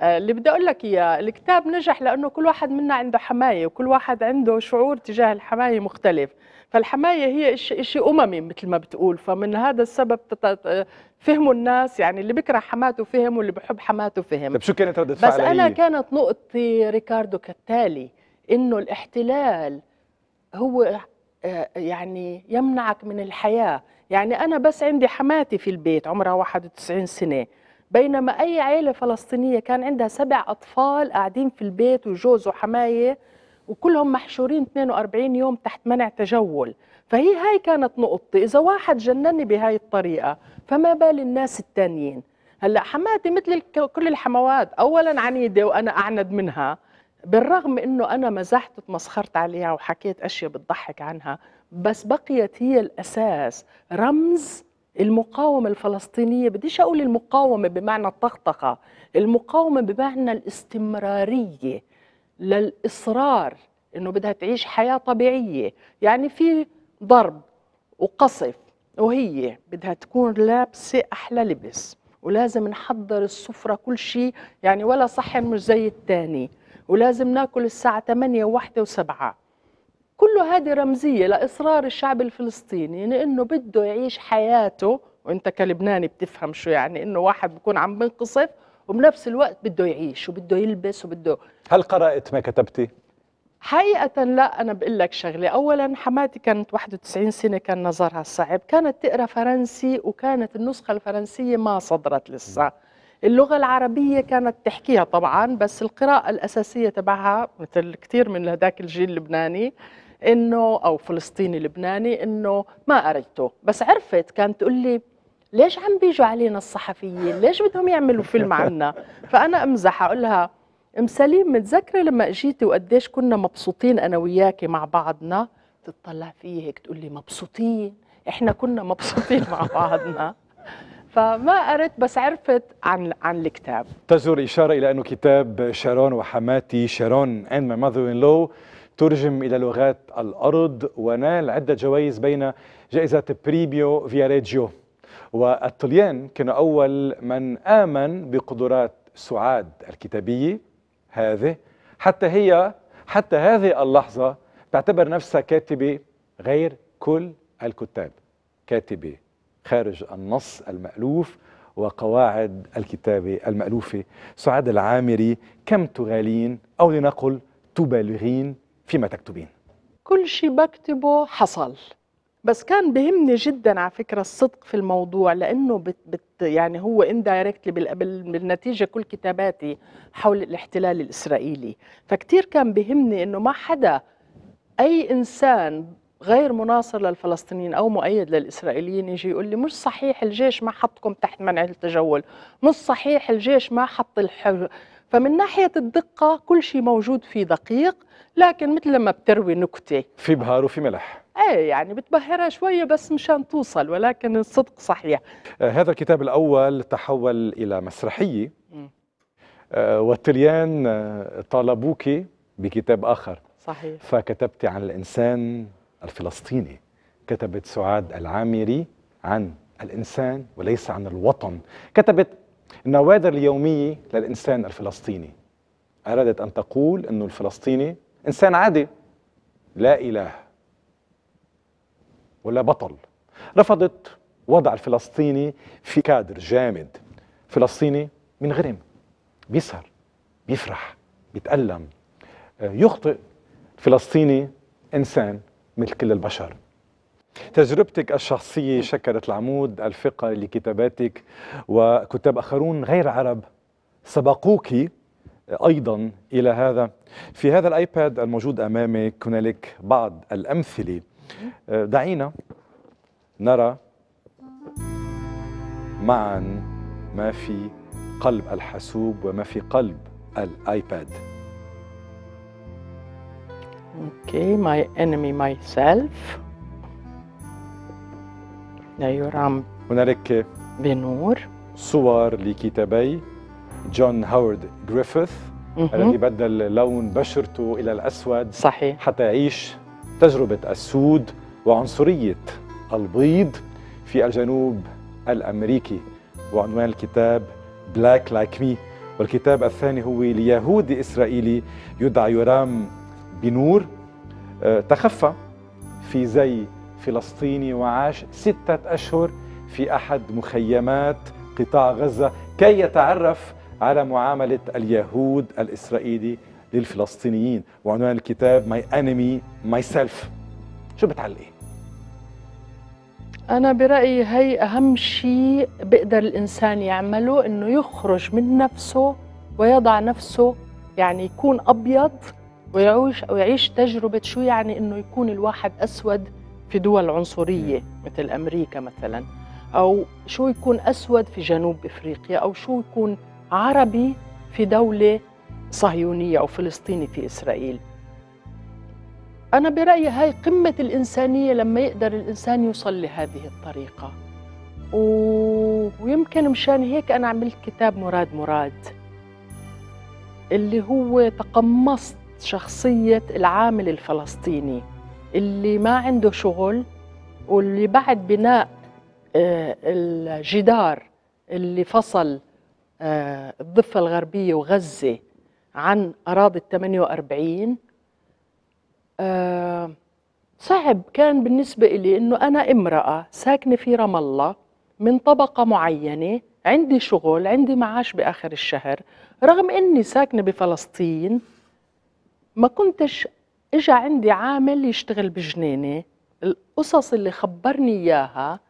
آه، اللي بدي أقول لك إياه الكتاب نجح لأنه كل واحد منا عنده حماية وكل واحد عنده شعور تجاه الحماية مختلف فالحماية هي شيء شيء أممي مثل ما بتقول فمن هذا السبب فهموا الناس يعني اللي بيكره حماته فهم واللي بحب حماته فهم. طيب شو كانت ردة بس فعلها أنا هي؟ كانت نقطتي ريكاردو كالتالي إنه الاحتلال هو آه، يعني يمنعك من الحياة. يعني أنا بس عندي حماتي في البيت عمرها 91 سنة. بينما أي عائلة فلسطينية كان عندها سبع أطفال قاعدين في البيت وجوز وحماية وكلهم محشورين 42 يوم تحت منع تجول. فهي هاي كانت نقطتي. إذا واحد جنني بهاي الطريقة فما بال الناس التانيين. هلأ حماتي مثل كل الحموات اولا عنيده وأنا أعند منها بالرغم إنه أنا مزحت وتمسخرت عليها وحكيت أشياء بتضحك عنها بس بقيت هي الأساس. رمز المقاومة الفلسطينية. بديش أقول المقاومة بمعنى الطقطقة المقاومة بمعنى الاستمرارية. للإصرار إنه بدها تعيش حياة طبيعية. يعني في ضرب وقصف وهي بدها تكون لابسة أحلى لبس ولازم نحضر السفرة كل شيء يعني ولا صحن مش زي التاني. ولازم ناكل الساعة 8 وواحدة وسبعة. كله هذه رمزية لإصرار الشعب الفلسطيني لأنه بده يعيش حياته. وأنت كلبناني بتفهم شو يعني إنه واحد بكون عم بنقصف وبنفس الوقت بده يعيش وبده يلبس وبده هل قرأت ما كتبتي؟ حقيقة لا أنا بقول لك شغلة. أولا حماتي كانت 91 سنة كان نظرها صعب. كانت تقرأ فرنسي وكانت النسخة الفرنسية ما صدرت لسه. اللغة العربية كانت تحكيها طبعا بس القراءة الأساسية تبعها مثل كثير من هذاك الجيل اللبناني إنه أو فلسطيني لبناني إنه ما قريته. بس عرفت كانت تقول لي ليش عم بيجوا علينا الصحفيين؟ ليش بدهم يعملوا فيلم عنا؟ فأنا أمزح أقول لها أم سليم متذكرة لما اجيتي وقديش كنا مبسوطين أنا وياكي مع بعضنا؟ تطلع فيي هيك تقول لي مبسوطين إحنا كنا مبسوطين مع بعضنا. فما قريت بس عرفت عن عن الكتاب. تجدر إشارة إلى أنه كتاب شارون وحماتي شارون and my mother-in-law ترجم إلى لغات الأرض ونال عدة جوائز بين جائزة بريميو فياريجيو والطليان كانوا أول من آمن بقدرات سعاد الكتابية هذه. حتى هي حتى هذه اللحظة تعتبر نفسها كاتبة غير كل الكتاب. كاتبة خارج النص المألوف وقواعد الكتابة المألوفة. سعاد العامري كم تغالين أو لنقل تبالغين فيما تكتبين. كل شيء بكتبه حصل. بس كان بهمني جدا على فكرة الصدق في الموضوع لأنه بت بت يعني هو اندايركتلي بالنتيجة كل كتاباتي حول الاحتلال الإسرائيلي. فكتير كان بهمني إنه ما حدا أي إنسان غير مناصر للفلسطينيين أو مؤيد للإسرائيليين يجي يقول لي مش صحيح الجيش ما حطكم تحت منع التجول مش صحيح الجيش ما حط الحج فمن ناحية الدقة كل شيء موجود فيه دقيق لكن مثل لما بتروي نكتة. في بهار وفي ملح. إيه يعني بتبهرها شوية بس مشان توصل ولكن الصدق صحيح. آه، هذا الكتاب الأول تحول إلى مسرحية. مم. آه، والطليان آه، طالبوك بكتاب آخر. صحيح. فكتبت عن الإنسان الفلسطيني. كتبت سعاد العامري عن الإنسان وليس عن الوطن. كتبت النوادر اليومية للإنسان الفلسطيني. أرادت أن تقول أنه الفلسطيني إنسان عادي. لا إله ولا بطل. رفضت وضع الفلسطيني في كادر جامد. فلسطيني منغرم بيسهر بيفرح بيتألم. آه، يخطئ. فلسطيني إنسان مثل كل البشر تجربتك الشخصية شكلت العمود الفقري لكتاباتك وكتاب آخرون غير عرب سبقوك أيضا إلى هذا. في هذا الآيباد الموجود أمامك هنالك بعض الأمثلة. آه، دعينا نرى معا ما في قلب الحاسوب وما في قلب الآيباد. Okay, My Enemy, My Self. يورام هنالك بنور. صور لكتابين جون هاورد جريفين الذي بدل لون بشرته إلى الأسود صحيح. حتى يعيش تجربة السود وعنصرية البيض في الجنوب الأمريكي وعنوان الكتاب Black Like Me والكتاب الثاني هو ليهودي إسرائيلي يدعى يرام بنور. آه، تخفى في زي فلسطيني وعاش ستة أشهر في أحد مخيمات قطاع غزة كي يتعرف على معاملة اليهود الإسرائيلي للفلسطينيين وعنوان الكتاب My Enemy Myself. شو بتعلقي؟ أنا برأيي هي أهم شيء بيقدر الإنسان يعمله إنه يخرج من نفسه ويضع نفسه يعني يكون أبيض ويعيش ويعيش تجربة شو يعني إنه يكون الواحد أسود في دول عنصرية مثل أمريكا مثلا. أو شو يكون أسود في جنوب إفريقيا أو شو يكون عربي في دولة صهيونية أو فلسطيني في إسرائيل. أنا برأيي هاي قمة الإنسانية لما يقدر الإنسان يوصل لهذه الطريقة. و... ويمكن مشان هيك أنا عملت كتاب مراد مراد اللي هو تقمصت شخصية العامل الفلسطيني اللي ما عنده شغل واللي بعد بناء آه، الجدار اللي فصل آه، الضفة الغربية وغزة عن أراضي ال 48 آه، صعب كان بالنسبة إلي إنه أنا امرأة ساكنة في رام الله من طبقة معينة عندي شغل عندي معاش بآخر الشهر رغم إني ساكنة بفلسطين ما كنتش إجا عندي عامل يشتغل بجنينة. القصص اللي خبرني إياها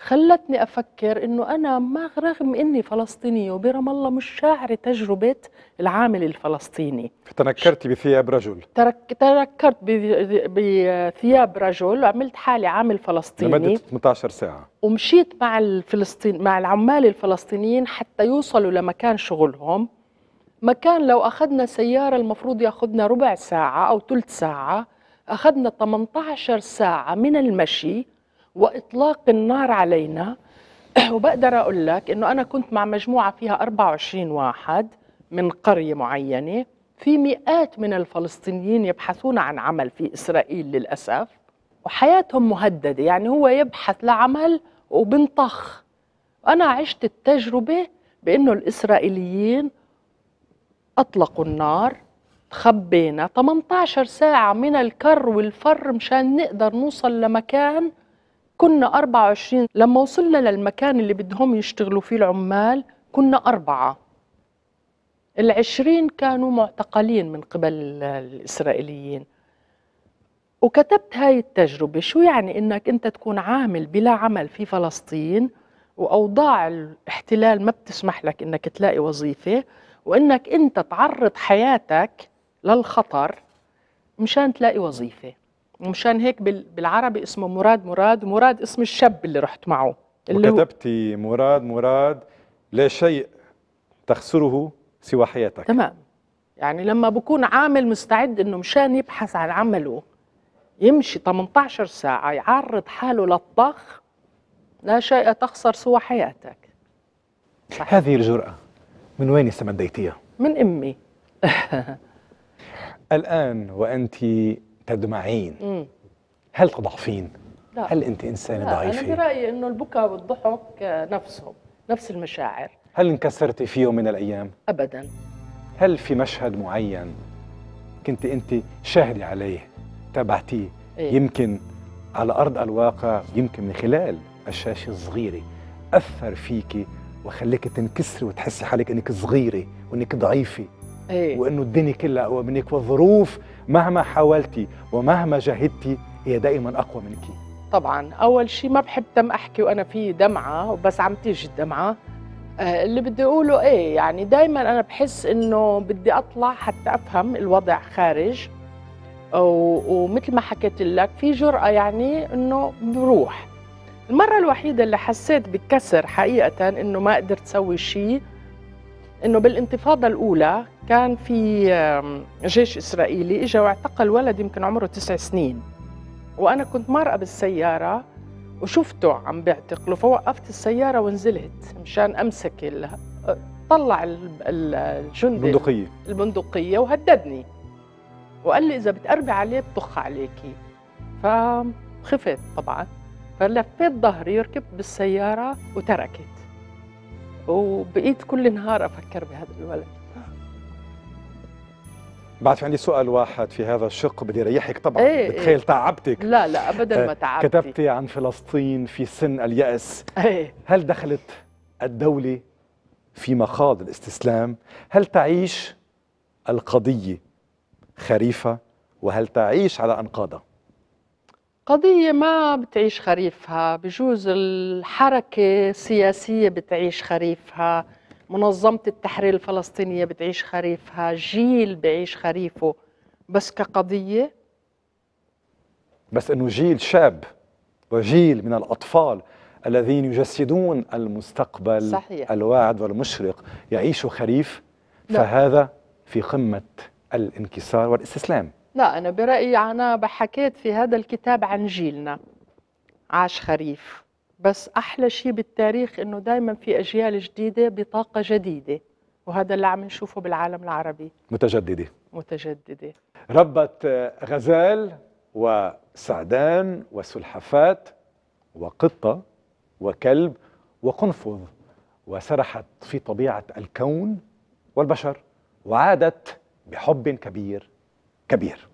خلتني أفكر إنه أنا ما رغم إني فلسطينية وبرام الله مش شاعرة تجربة العامل الفلسطيني. تنكرت بثياب رجل. ترك تنكرت بث- بثياب رجل وعملت حالي عامل فلسطيني. لمدة 18 ساعة. ومشيت مع الفلسطين مع العمال الفلسطينيين حتى يوصلوا لمكان شغلهم. مكان لو أخذنا سيارة المفروض ياخذنا ربع ساعة أو ثلث ساعة. أخذنا 18 ساعة من المشي. وإطلاق النار علينا. وبقدر أقول لك إنه أنا كنت مع مجموعة فيها 24 واحد من قرية معينة. في مئات من الفلسطينيين يبحثون عن عمل في إسرائيل للأسف وحياتهم مهددة. يعني هو يبحث لعمل وبنطخ. أنا عشت التجربة بأنه الإسرائيليين أطلقوا النار تخبينا. 18 ساعة من الكر والفر مشان نقدر نوصل لمكان كنا 24 لما وصلنا للمكان اللي بدهم يشتغلوا فيه العمال كنا أربعة. العشرين كانوا معتقلين من قبل ال- الإسرائيليين. وكتبت هاي التجربة شو يعني إنك أنت تكون عامل بلا عمل في فلسطين؟ وأوضاع الاحتلال ما بتسمح لك إنك تلاقي وظيفة. وإنك أنت تعرض حياتك للخطر مشان تلاقي وظيفة. ومشان هيك بال- بالعربي اسمه مراد مراد ومراد اسم الشاب اللي رحت معه اللي وكتبتي مراد مراد لا شيء تخسره سوى حياتك. تمام. يعني لما بكون عامل مستعد إنه مشان يبحث عن عمله يمشي 18 ساعة يعرض حاله للطخ لا شيء تخسر سوى حياتك. هذه الجرأة من وين استمديتيها؟ من أمي. الآن وأنت تدمعين مم. هل تضعفين؟ لا. هل أنت إنسانة لا أنا ضعيفة؟ برأيي إنه البكاء والضحك نفسهم نفس المشاعر هل انكسرتي في يوم من الأيام؟ ابدا هل في مشهد معين كنت أنت شاهدة عليه تابعتيه إيه؟ يمكن على أرض الواقع يمكن من خلال الشاشة الصغيرة أثر فيكي وخليك تنكسري وتحسي حالك إنك صغيرة وإنك ضعيفة إيه. وإنه الدنيا كلها أقوى منك والظروف مهما حاولتي ومهما جاهدتي هي دائما أقوى منك. طبعا. أول شيء ما بحب تم أحكي وأنا في دمعة وبس عم تيجي الدمعة. آه، اللي بدي أقوله إيه يعني دائما أنا بحس إنه بدي أطلع حتى أفهم الوضع خارج. ومثل ما حكيت لك في جرأة يعني إنه بروح. المرة الوحيدة اللي حسيت بكسر حقيقة إنه ما قدرت أسوي شيء إنه بالانتفاضة الأولى كان في جيش إسرائيلي اجى واعتقل ولد يمكن عمره تسع سنين. وأنا كنت مرقه بالسيارة وشفته عم بيعتقله فوقفت السيارة ونزلت مشان أمسك ال... طلع ال- ال- الجندي. بندقية البندقية وهددني. وقال لي إذا بتقربي عليه بطخ عليكي فخفت طبعا. فلفيت ظهري وركبت بالسيارة وتركت. وبقيت كل نهار أفكر بهذا الولد بعد في عندي سؤال واحد في هذا الشق بدي ريحك طبعا إيه، بتخيل تعبتك لا لا ابدا ما آه، تعبتي كتبتي عن فلسطين في سن اليأس إيه هل دخلت الدولة في مخاض الاستسلام؟ هل تعيش القضية خريفة؟ وهل تعيش على أنقاضها؟ قضية ما بتعيش خريفها بجوز الحركة السياسية بتعيش خريفها منظمة التحرير الفلسطينية بتعيش خريفها جيل بعيش خريفه بس كقضية بس أنه جيل شاب وجيل من الأطفال الذين يجسدون المستقبل صحيح. الواعد والمشرق يعيش خريف لا. فهذا في قمة الانكسار والإستسلام لا أنا برأيي أنا بحكيت في هذا الكتاب عن جيلنا عاش خريف. بس أحلى شيء بالتاريخ إنه دايما في أجيال جديدة بطاقة جديدة وهذا اللي عم نشوفه بالعالم العربي. متجددة. متجددة. ربت غزال وسعدان وسلحفات وقطة وكلب وقنفذ وسرحت في طبيعة الكون والبشر وعادت بحب كبير. كبير.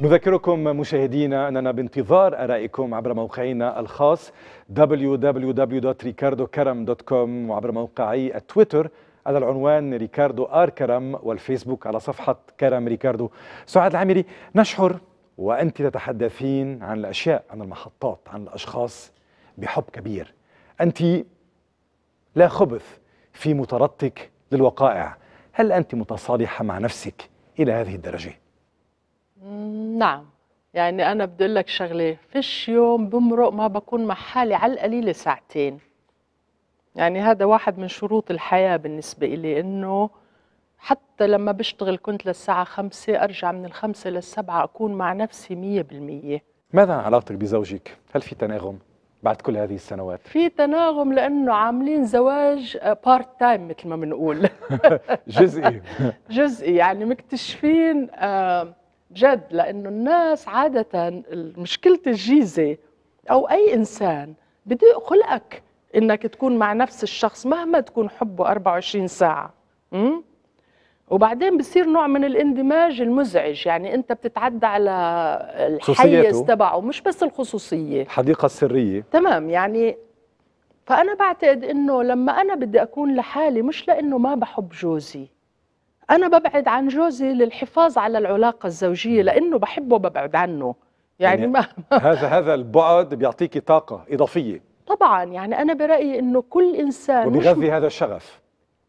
نذكركم مشاهدينا أننا بانتظار آرائكم عبر موقعنا الخاص www.ricardokaram.com وعبر موقعي التويتر على العنوان ريكاردو آر كرم والفيسبوك على صفحة كرم ريكاردو. سعاد العامري نشعر وأنت تتحدثين عن الأشياء عن المحطات عن الأشخاص بحب كبير. أنت لا خبث في مطاردتك للوقائع. هل أنت متصالحة مع نفسك إلى هذه الدرجة؟ نعم. يعني أنا بدي أقول لك شغلة فيش يوم بمرق ما بكون مع حالي على القليلة ساعتين. يعني هذا واحد من شروط الحياة بالنسبة إلي إنه حتى لما بشتغل كنت للساعة خمسة أرجع من الخمسة للسبعة أكون مع نفسي مية بالمية ماذا عن علاقتك بزوجك؟ هل في تناغم بعد كل هذه السنوات؟ في تناغم لأنه عاملين زواج part time مثل ما بنقول جزئي جزئي يعني مكتشفين آه، بجد لأنه الناس عادة مشكله الجيزة أو أي إنسان بده خلقك إنك تكون مع نفس الشخص مهما تكون حبه 24 ساعة. م? وبعدين بصير نوع من الاندماج المزعج. يعني أنت بتتعدى على الحيز. تبعه مش بس الخصوصية. الحديقة السرية تمام يعني فأنا بعتقد إنه لما أنا بدي أكون لحالي مش لأنه ما بحب جوزي. أنا ببعد عن جوزي للحفاظ على العلاقة الزوجية لأنه بحبه ببعد عنه. يعني يعني ما هذا هذا البعد بيعطيك طاقة إضافية. طبعا يعني أنا برأيي إنه كل إنسان مش وبيغذي هذا الشغف.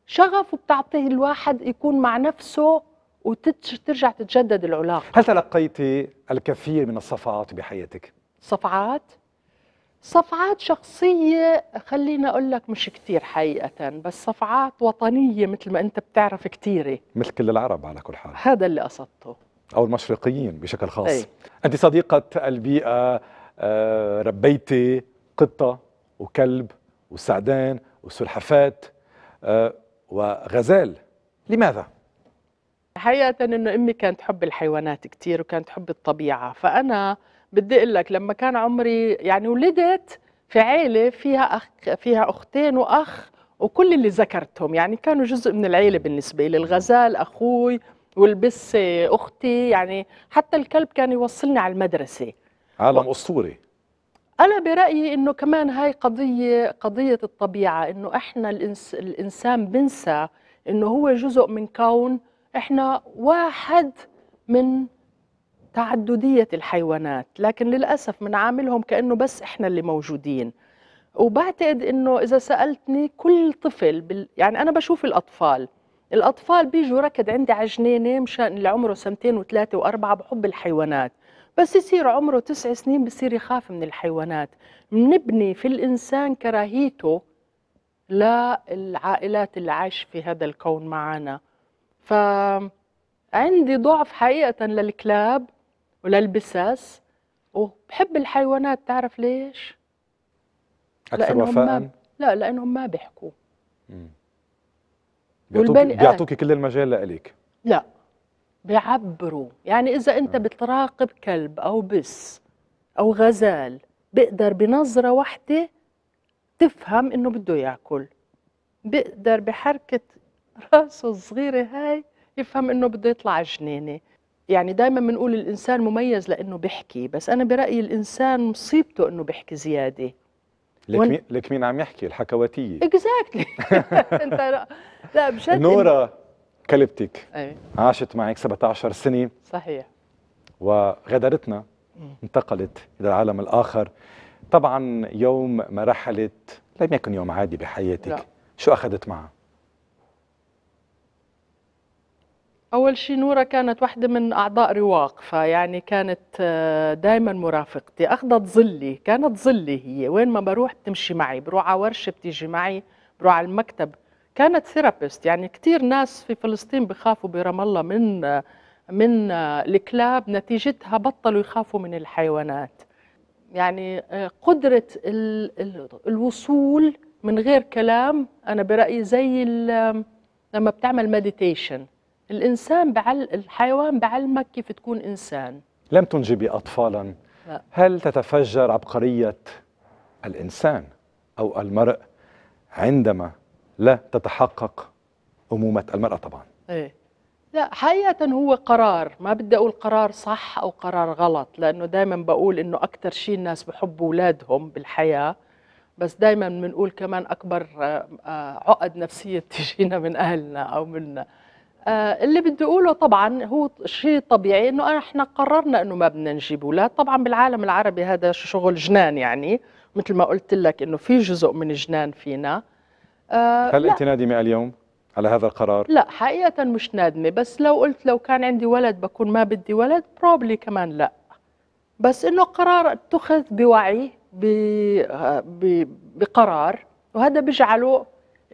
شغف بتعطيه الواحد يكون مع نفسه وترجع تتجدد العلاقة. هل تلقيت الكثير من الصفعات بحياتك؟ صفعات؟ صفعات شخصية خليني أقول لك مش كتير حقيقة بس صفعات وطنية مثل ما أنت بتعرف كتيرة. مثل كل العرب على كل حال. هذا اللي قصدته. أو المشرقيين بشكل خاص. أي. أنت صديقة البيئة آه، ربيتي قطة. وكلب وسعدان وسلحفات آه، وغزال. لماذا؟ حقيقة إنه أمي كانت تحب الحيوانات كتير وكانت تحب الطبيعة فأنا بدي أقول لك لما كان عمري يعني ولدت في عيلة فيها أخ فيها أختين وأخ وكل اللي ذكرتهم يعني كانوا جزء من العيلة بالنسبة لي الغزال أخوي والبسة أختي يعني حتى الكلب كان يوصلني على المدرسة. عالم أسطوري. أنا برأيي إنه كمان هاي قضية قضية الطبيعة إنه إحنا الإنس الإنسان بنسى إنه هو جزء من كون إحنا واحد من تعددية الحيوانات لكن للأسف بنعاملهم كأنه بس إحنا اللي موجودين. وبعتقد إنه إذا سألتني كل طفل بال... يعني أنا بشوف الأطفال الأطفال بيجوا ركض عندي على جنينة مشان اللي عمره سنتين وثلاثة وأربعة بحب الحيوانات. بس يصير عمره تسع سنين بصير يخاف من الحيوانات. بنبني في الإنسان كراهيته للعائلات اللي عايش في هذا الكون معنا فعندي ضعف حقيقة للكلاب وللبسس وبحب الحيوانات تعرف ليش؟ أكثر لأنهم وفاء؟ ما لا لأنهم ما بيحكوا. بيعطوك بيعطوك كل المجال لإلك لا. بيعبروا يعني إذا أنت بتراقب كلب أو بس أو غزال بقدر بنظرة واحدة تفهم إنه بده ياكل. بقدر بحركة راسه الصغيرة هاي يفهم إنه بده يطلع جنينة. يعني دائما بنقول الإنسان مميز لأنه بيحكي بس أنا برأيي الإنسان مصيبته إنه بيحكي زيادة. لك وين- مين لك مين عم يحكي؟ الحكواتية. اكزاكتلي أنت لا, لا بجد نورا كلبتك إيه عاشت معك 17 سنة. صحيح. وغادرتنا انتقلت إلى العالم الآخر. طبعا يوم ما رحلت لم يكن يوم عادي بحياتك. لا. شو أخذت معها؟ أول شيء نورة كانت واحدة من أعضاء رواق فيعني كانت دائما مرافقتي. أخذت ظلي كانت ظلي هي. وين ما بروح بتمشي معي بروح على ورشة بتيجي معي بروح على المكتب. كانت ثيرابيست. يعني كثير ناس في فلسطين بخافوا برام الله من من الكلاب نتيجتها بطلوا يخافوا من الحيوانات. يعني قدرة ال ال الوصول من غير كلام أنا برأيي زي لما بتعمل مديتيشن الإنسان بعل الحيوان بعلمك كيف تكون إنسان. لم تنجبي اطفالا لا. هل تتفجر عبقرية الإنسان أو المرء عندما لا تتحقق أمومة المرأة طبعا. إيه. لا حقيقة هو قرار. ما بدي أقول قرار صح أو قرار غلط لأنه دائما بقول إنه أكثر شيء الناس بحبوا أولادهم بالحياة. بس دائما بنقول كمان أكبر آه، آه، عقد نفسية بتجينا من أهلنا أو من آه، اللي بدي أقوله طبعا هو شيء طبيعي إنه إحنا قررنا إنه ما بدنا نجيب أولاد. طبعا بالعالم العربي هذا شغل جنان يعني. مثل ما قلت لك إنه في جزء من جنان فينا. هل لا. انت نادمة اليوم على هذا القرار؟ لا حقيقة مش نادمة. بس لو قلت لو كان عندي ولد بكون ما بدي ولد بروبلي كمان لا. بس إنه قرار اتخذ بوعي ب- ب- بقرار وهذا بيجعله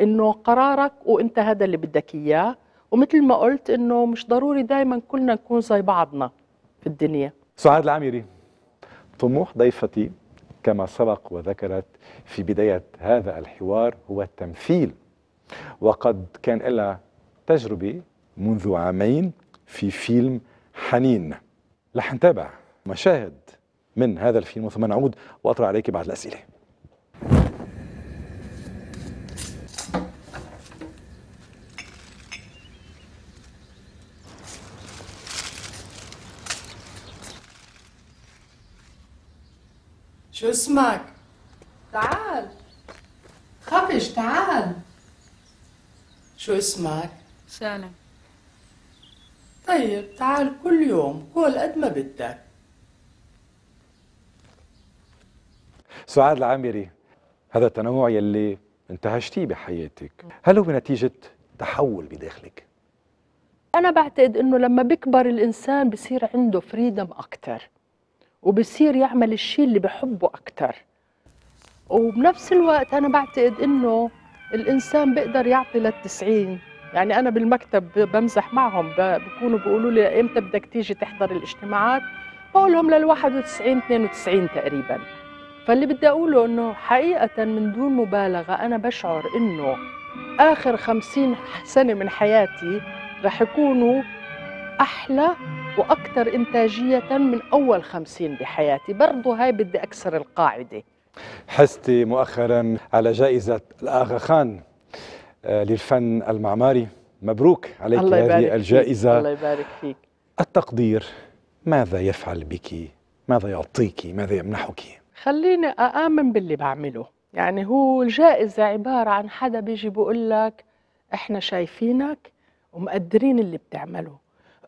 إنه قرارك وإنت هذا اللي بدك إياه. ومثل ما قلت إنه مش ضروري دائما كلنا نكون زي بعضنا في الدنيا. سعاد العامري طموح ضيفتي. كما سبق وذكرت في بداية هذا الحوار هو التمثيل. وقد كان لها تجربة منذ عامين في فيلم حنين. رح نتابع مشاهد من هذا الفيلم ثم نعود وأطرح عليك بعض الأسئلة. شو اسمك؟ تعال خفش تعال شو اسمك؟ سالم طيب تعال كل يوم. كل قد ما بدك. سعاد العامري هذا التنوع يلي انتهجتيه بحياتك. هل هو نتيجة تحول بداخلك؟ أنا بعتقد إنه لما بيكبر الإنسان بصير عنده فريدم أكتر. وبصير يعمل الشيء اللي بحبه أكتر. وبنفس الوقت أنا بعتقد إنه الإنسان بيقدر يعطي للتسعين. يعني أنا بالمكتب بمزح معهم بكونوا بيقولوا لي إمتى بدك تيجي تحضر الاجتماعات؟ بقول لهم لل 91 92 تقريبا. فاللي بدي أقوله إنه حقيقة من دون مبالغة أنا بشعر إنه آخر خمسين سنة من حياتي رح يكونوا أحلى وأكثر إنتاجية من أول خمسين بحياتي. برضو هاي بدي أكسر القاعدة. حزت مؤخرا على جائزة الآغا خان آه، للفن المعماري. مبروك عليك الله يبارك هذه فيك. الجائزة. الله يبارك فيك. التقدير ماذا يفعل بك؟ ماذا يعطيك؟ ماذا يمنحك؟ خليني أآمن باللي بعمله. يعني هو الجائزة عبارة عن حدا بيجي بيقول لك إحنا شايفينك ومقدرين اللي بتعمله.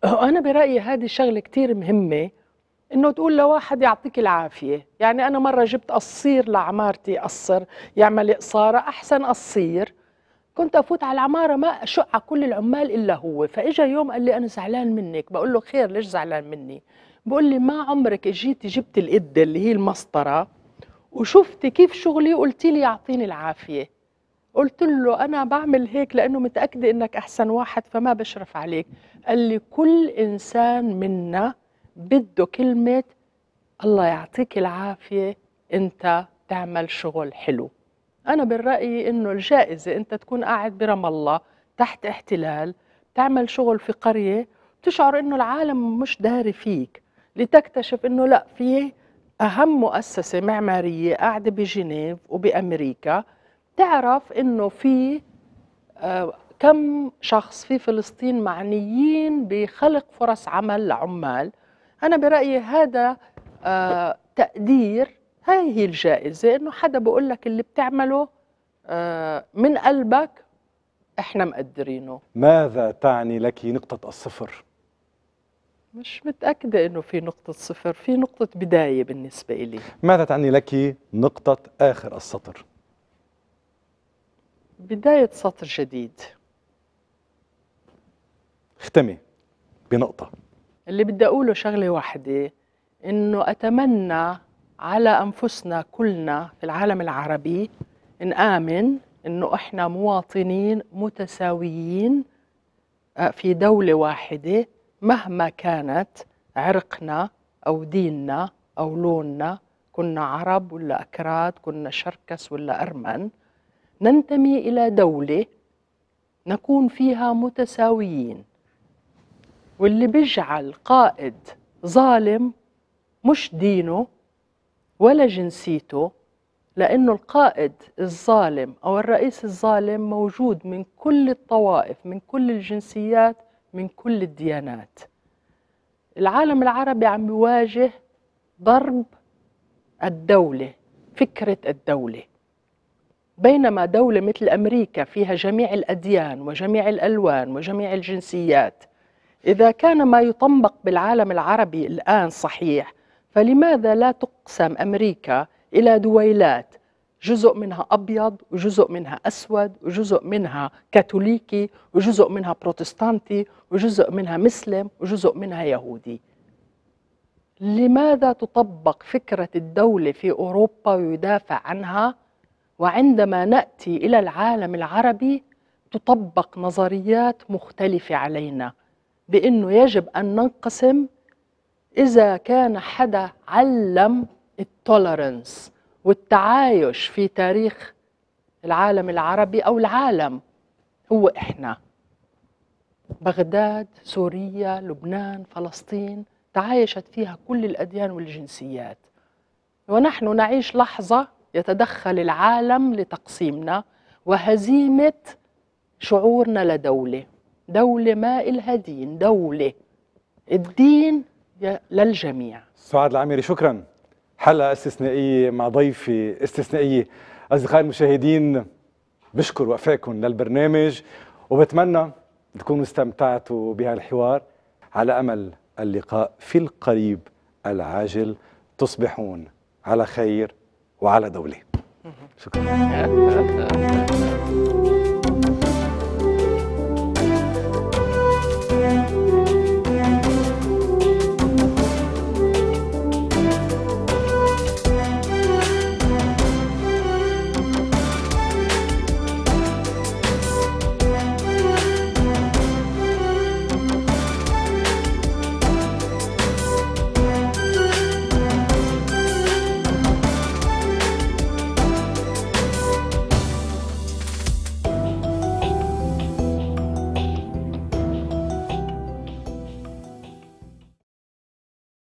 أنا برأيي هذه شغلة كتير مهمة إنه تقول لواحد يعطيك العافية. يعني أنا مرة جبت قصير لعمارتي قصر يعمل قصارة أحسن قصير. كنت أفوت على العمارة ما أشق على كل العمال إلا هو. فإجا يوم قال لي أنا زعلان منك. بقول له خير ليش زعلان مني؟ بقول لي ما عمرك اجيتي جبت القدة اللي هي المسطرة وشفتي كيف شغلي وقلتي لي يعطيني العافية. قلت له أنا بعمل هيك لأنه متأكدة إنك أحسن واحد فما بشرف عليك. قال لي كل إنسان منا بده كلمة الله يعطيك العافية أنت تعمل شغل حلو. أنا بالرأي إنه الجائزة أنت تكون قاعد برام الله تحت احتلال تعمل شغل في قرية تشعر إنه العالم مش داري فيك لتكتشف إنه لأ في أهم مؤسسة معمارية قاعدة بجنيف وبأمريكا تعرف إنه في آه، كم شخص في فلسطين معنيين بخلق فرص عمل لعمال؟ أنا برأيي هذا آه، تقدير هاي هي الجائزة إنه حدا بقول لك اللي بتعمله آه، من قلبك إحنا مقدرينه. ماذا تعني لك نقطة الصفر؟ مش متأكدة إنه في نقطة صفر في نقطة بداية بالنسبة إلي. ماذا تعني لك نقطة آخر السطر؟ بداية سطر جديد. اختمي بنقطة. اللي بدي أقوله شغلة واحدة إنه أتمنى على أنفسنا كلنا في العالم العربي نآمن إنه إحنا مواطنين متساويين آه، في دولة واحدة مهما كانت عرقنا أو ديننا أو لوننا كنا عرب ولا أكراد كنا شركس ولا أرمن ننتمي إلى دولة نكون فيها متساويين. واللي بيجعل قائد ظالم مش دينه ولا جنسيته لأنه القائد الظالم أو الرئيس الظالم موجود من كل الطوائف من كل الجنسيات من كل الديانات. العالم العربي عم بيواجه ضرب الدولة فكرة الدولة. بينما دولة مثل أمريكا فيها جميع الأديان وجميع الألوان وجميع الجنسيات إذا كان ما يطبق بالعالم العربي الآن صحيح فلماذا لا تقسم أمريكا إلى دويلات؟ جزء منها أبيض وجزء منها أسود وجزء منها كاثوليكي وجزء منها بروتستانتي وجزء منها مسلم وجزء منها يهودي. لماذا تطبق فكرة الدولة في أوروبا ويدافع عنها؟ وعندما نأتي إلى العالم العربي تطبق نظريات مختلفة علينا. بأنه يجب أن ننقسم إذا كان حدا علم التولرنس والتعايش في تاريخ العالم العربي أو العالم هو إحنا. بغداد سوريا لبنان فلسطين تعايشت فيها كل الأديان والجنسيات. ونحن نعيش لحظة يتدخل العالم لتقسيمنا وهزيمة شعورنا لدولة. دولة ما إلها دين دولة. الدين للجميع. سعاد العامري شكرا. حلقة استثنائية مع ضيفي استثنائية. أصدقائي المشاهدين بشكر وفائكم للبرنامج وبتمنى تكونوا استمتعتوا بهالحوار. على أمل اللقاء في القريب العاجل. تصبحون على خير وعلى دولة. شكرا.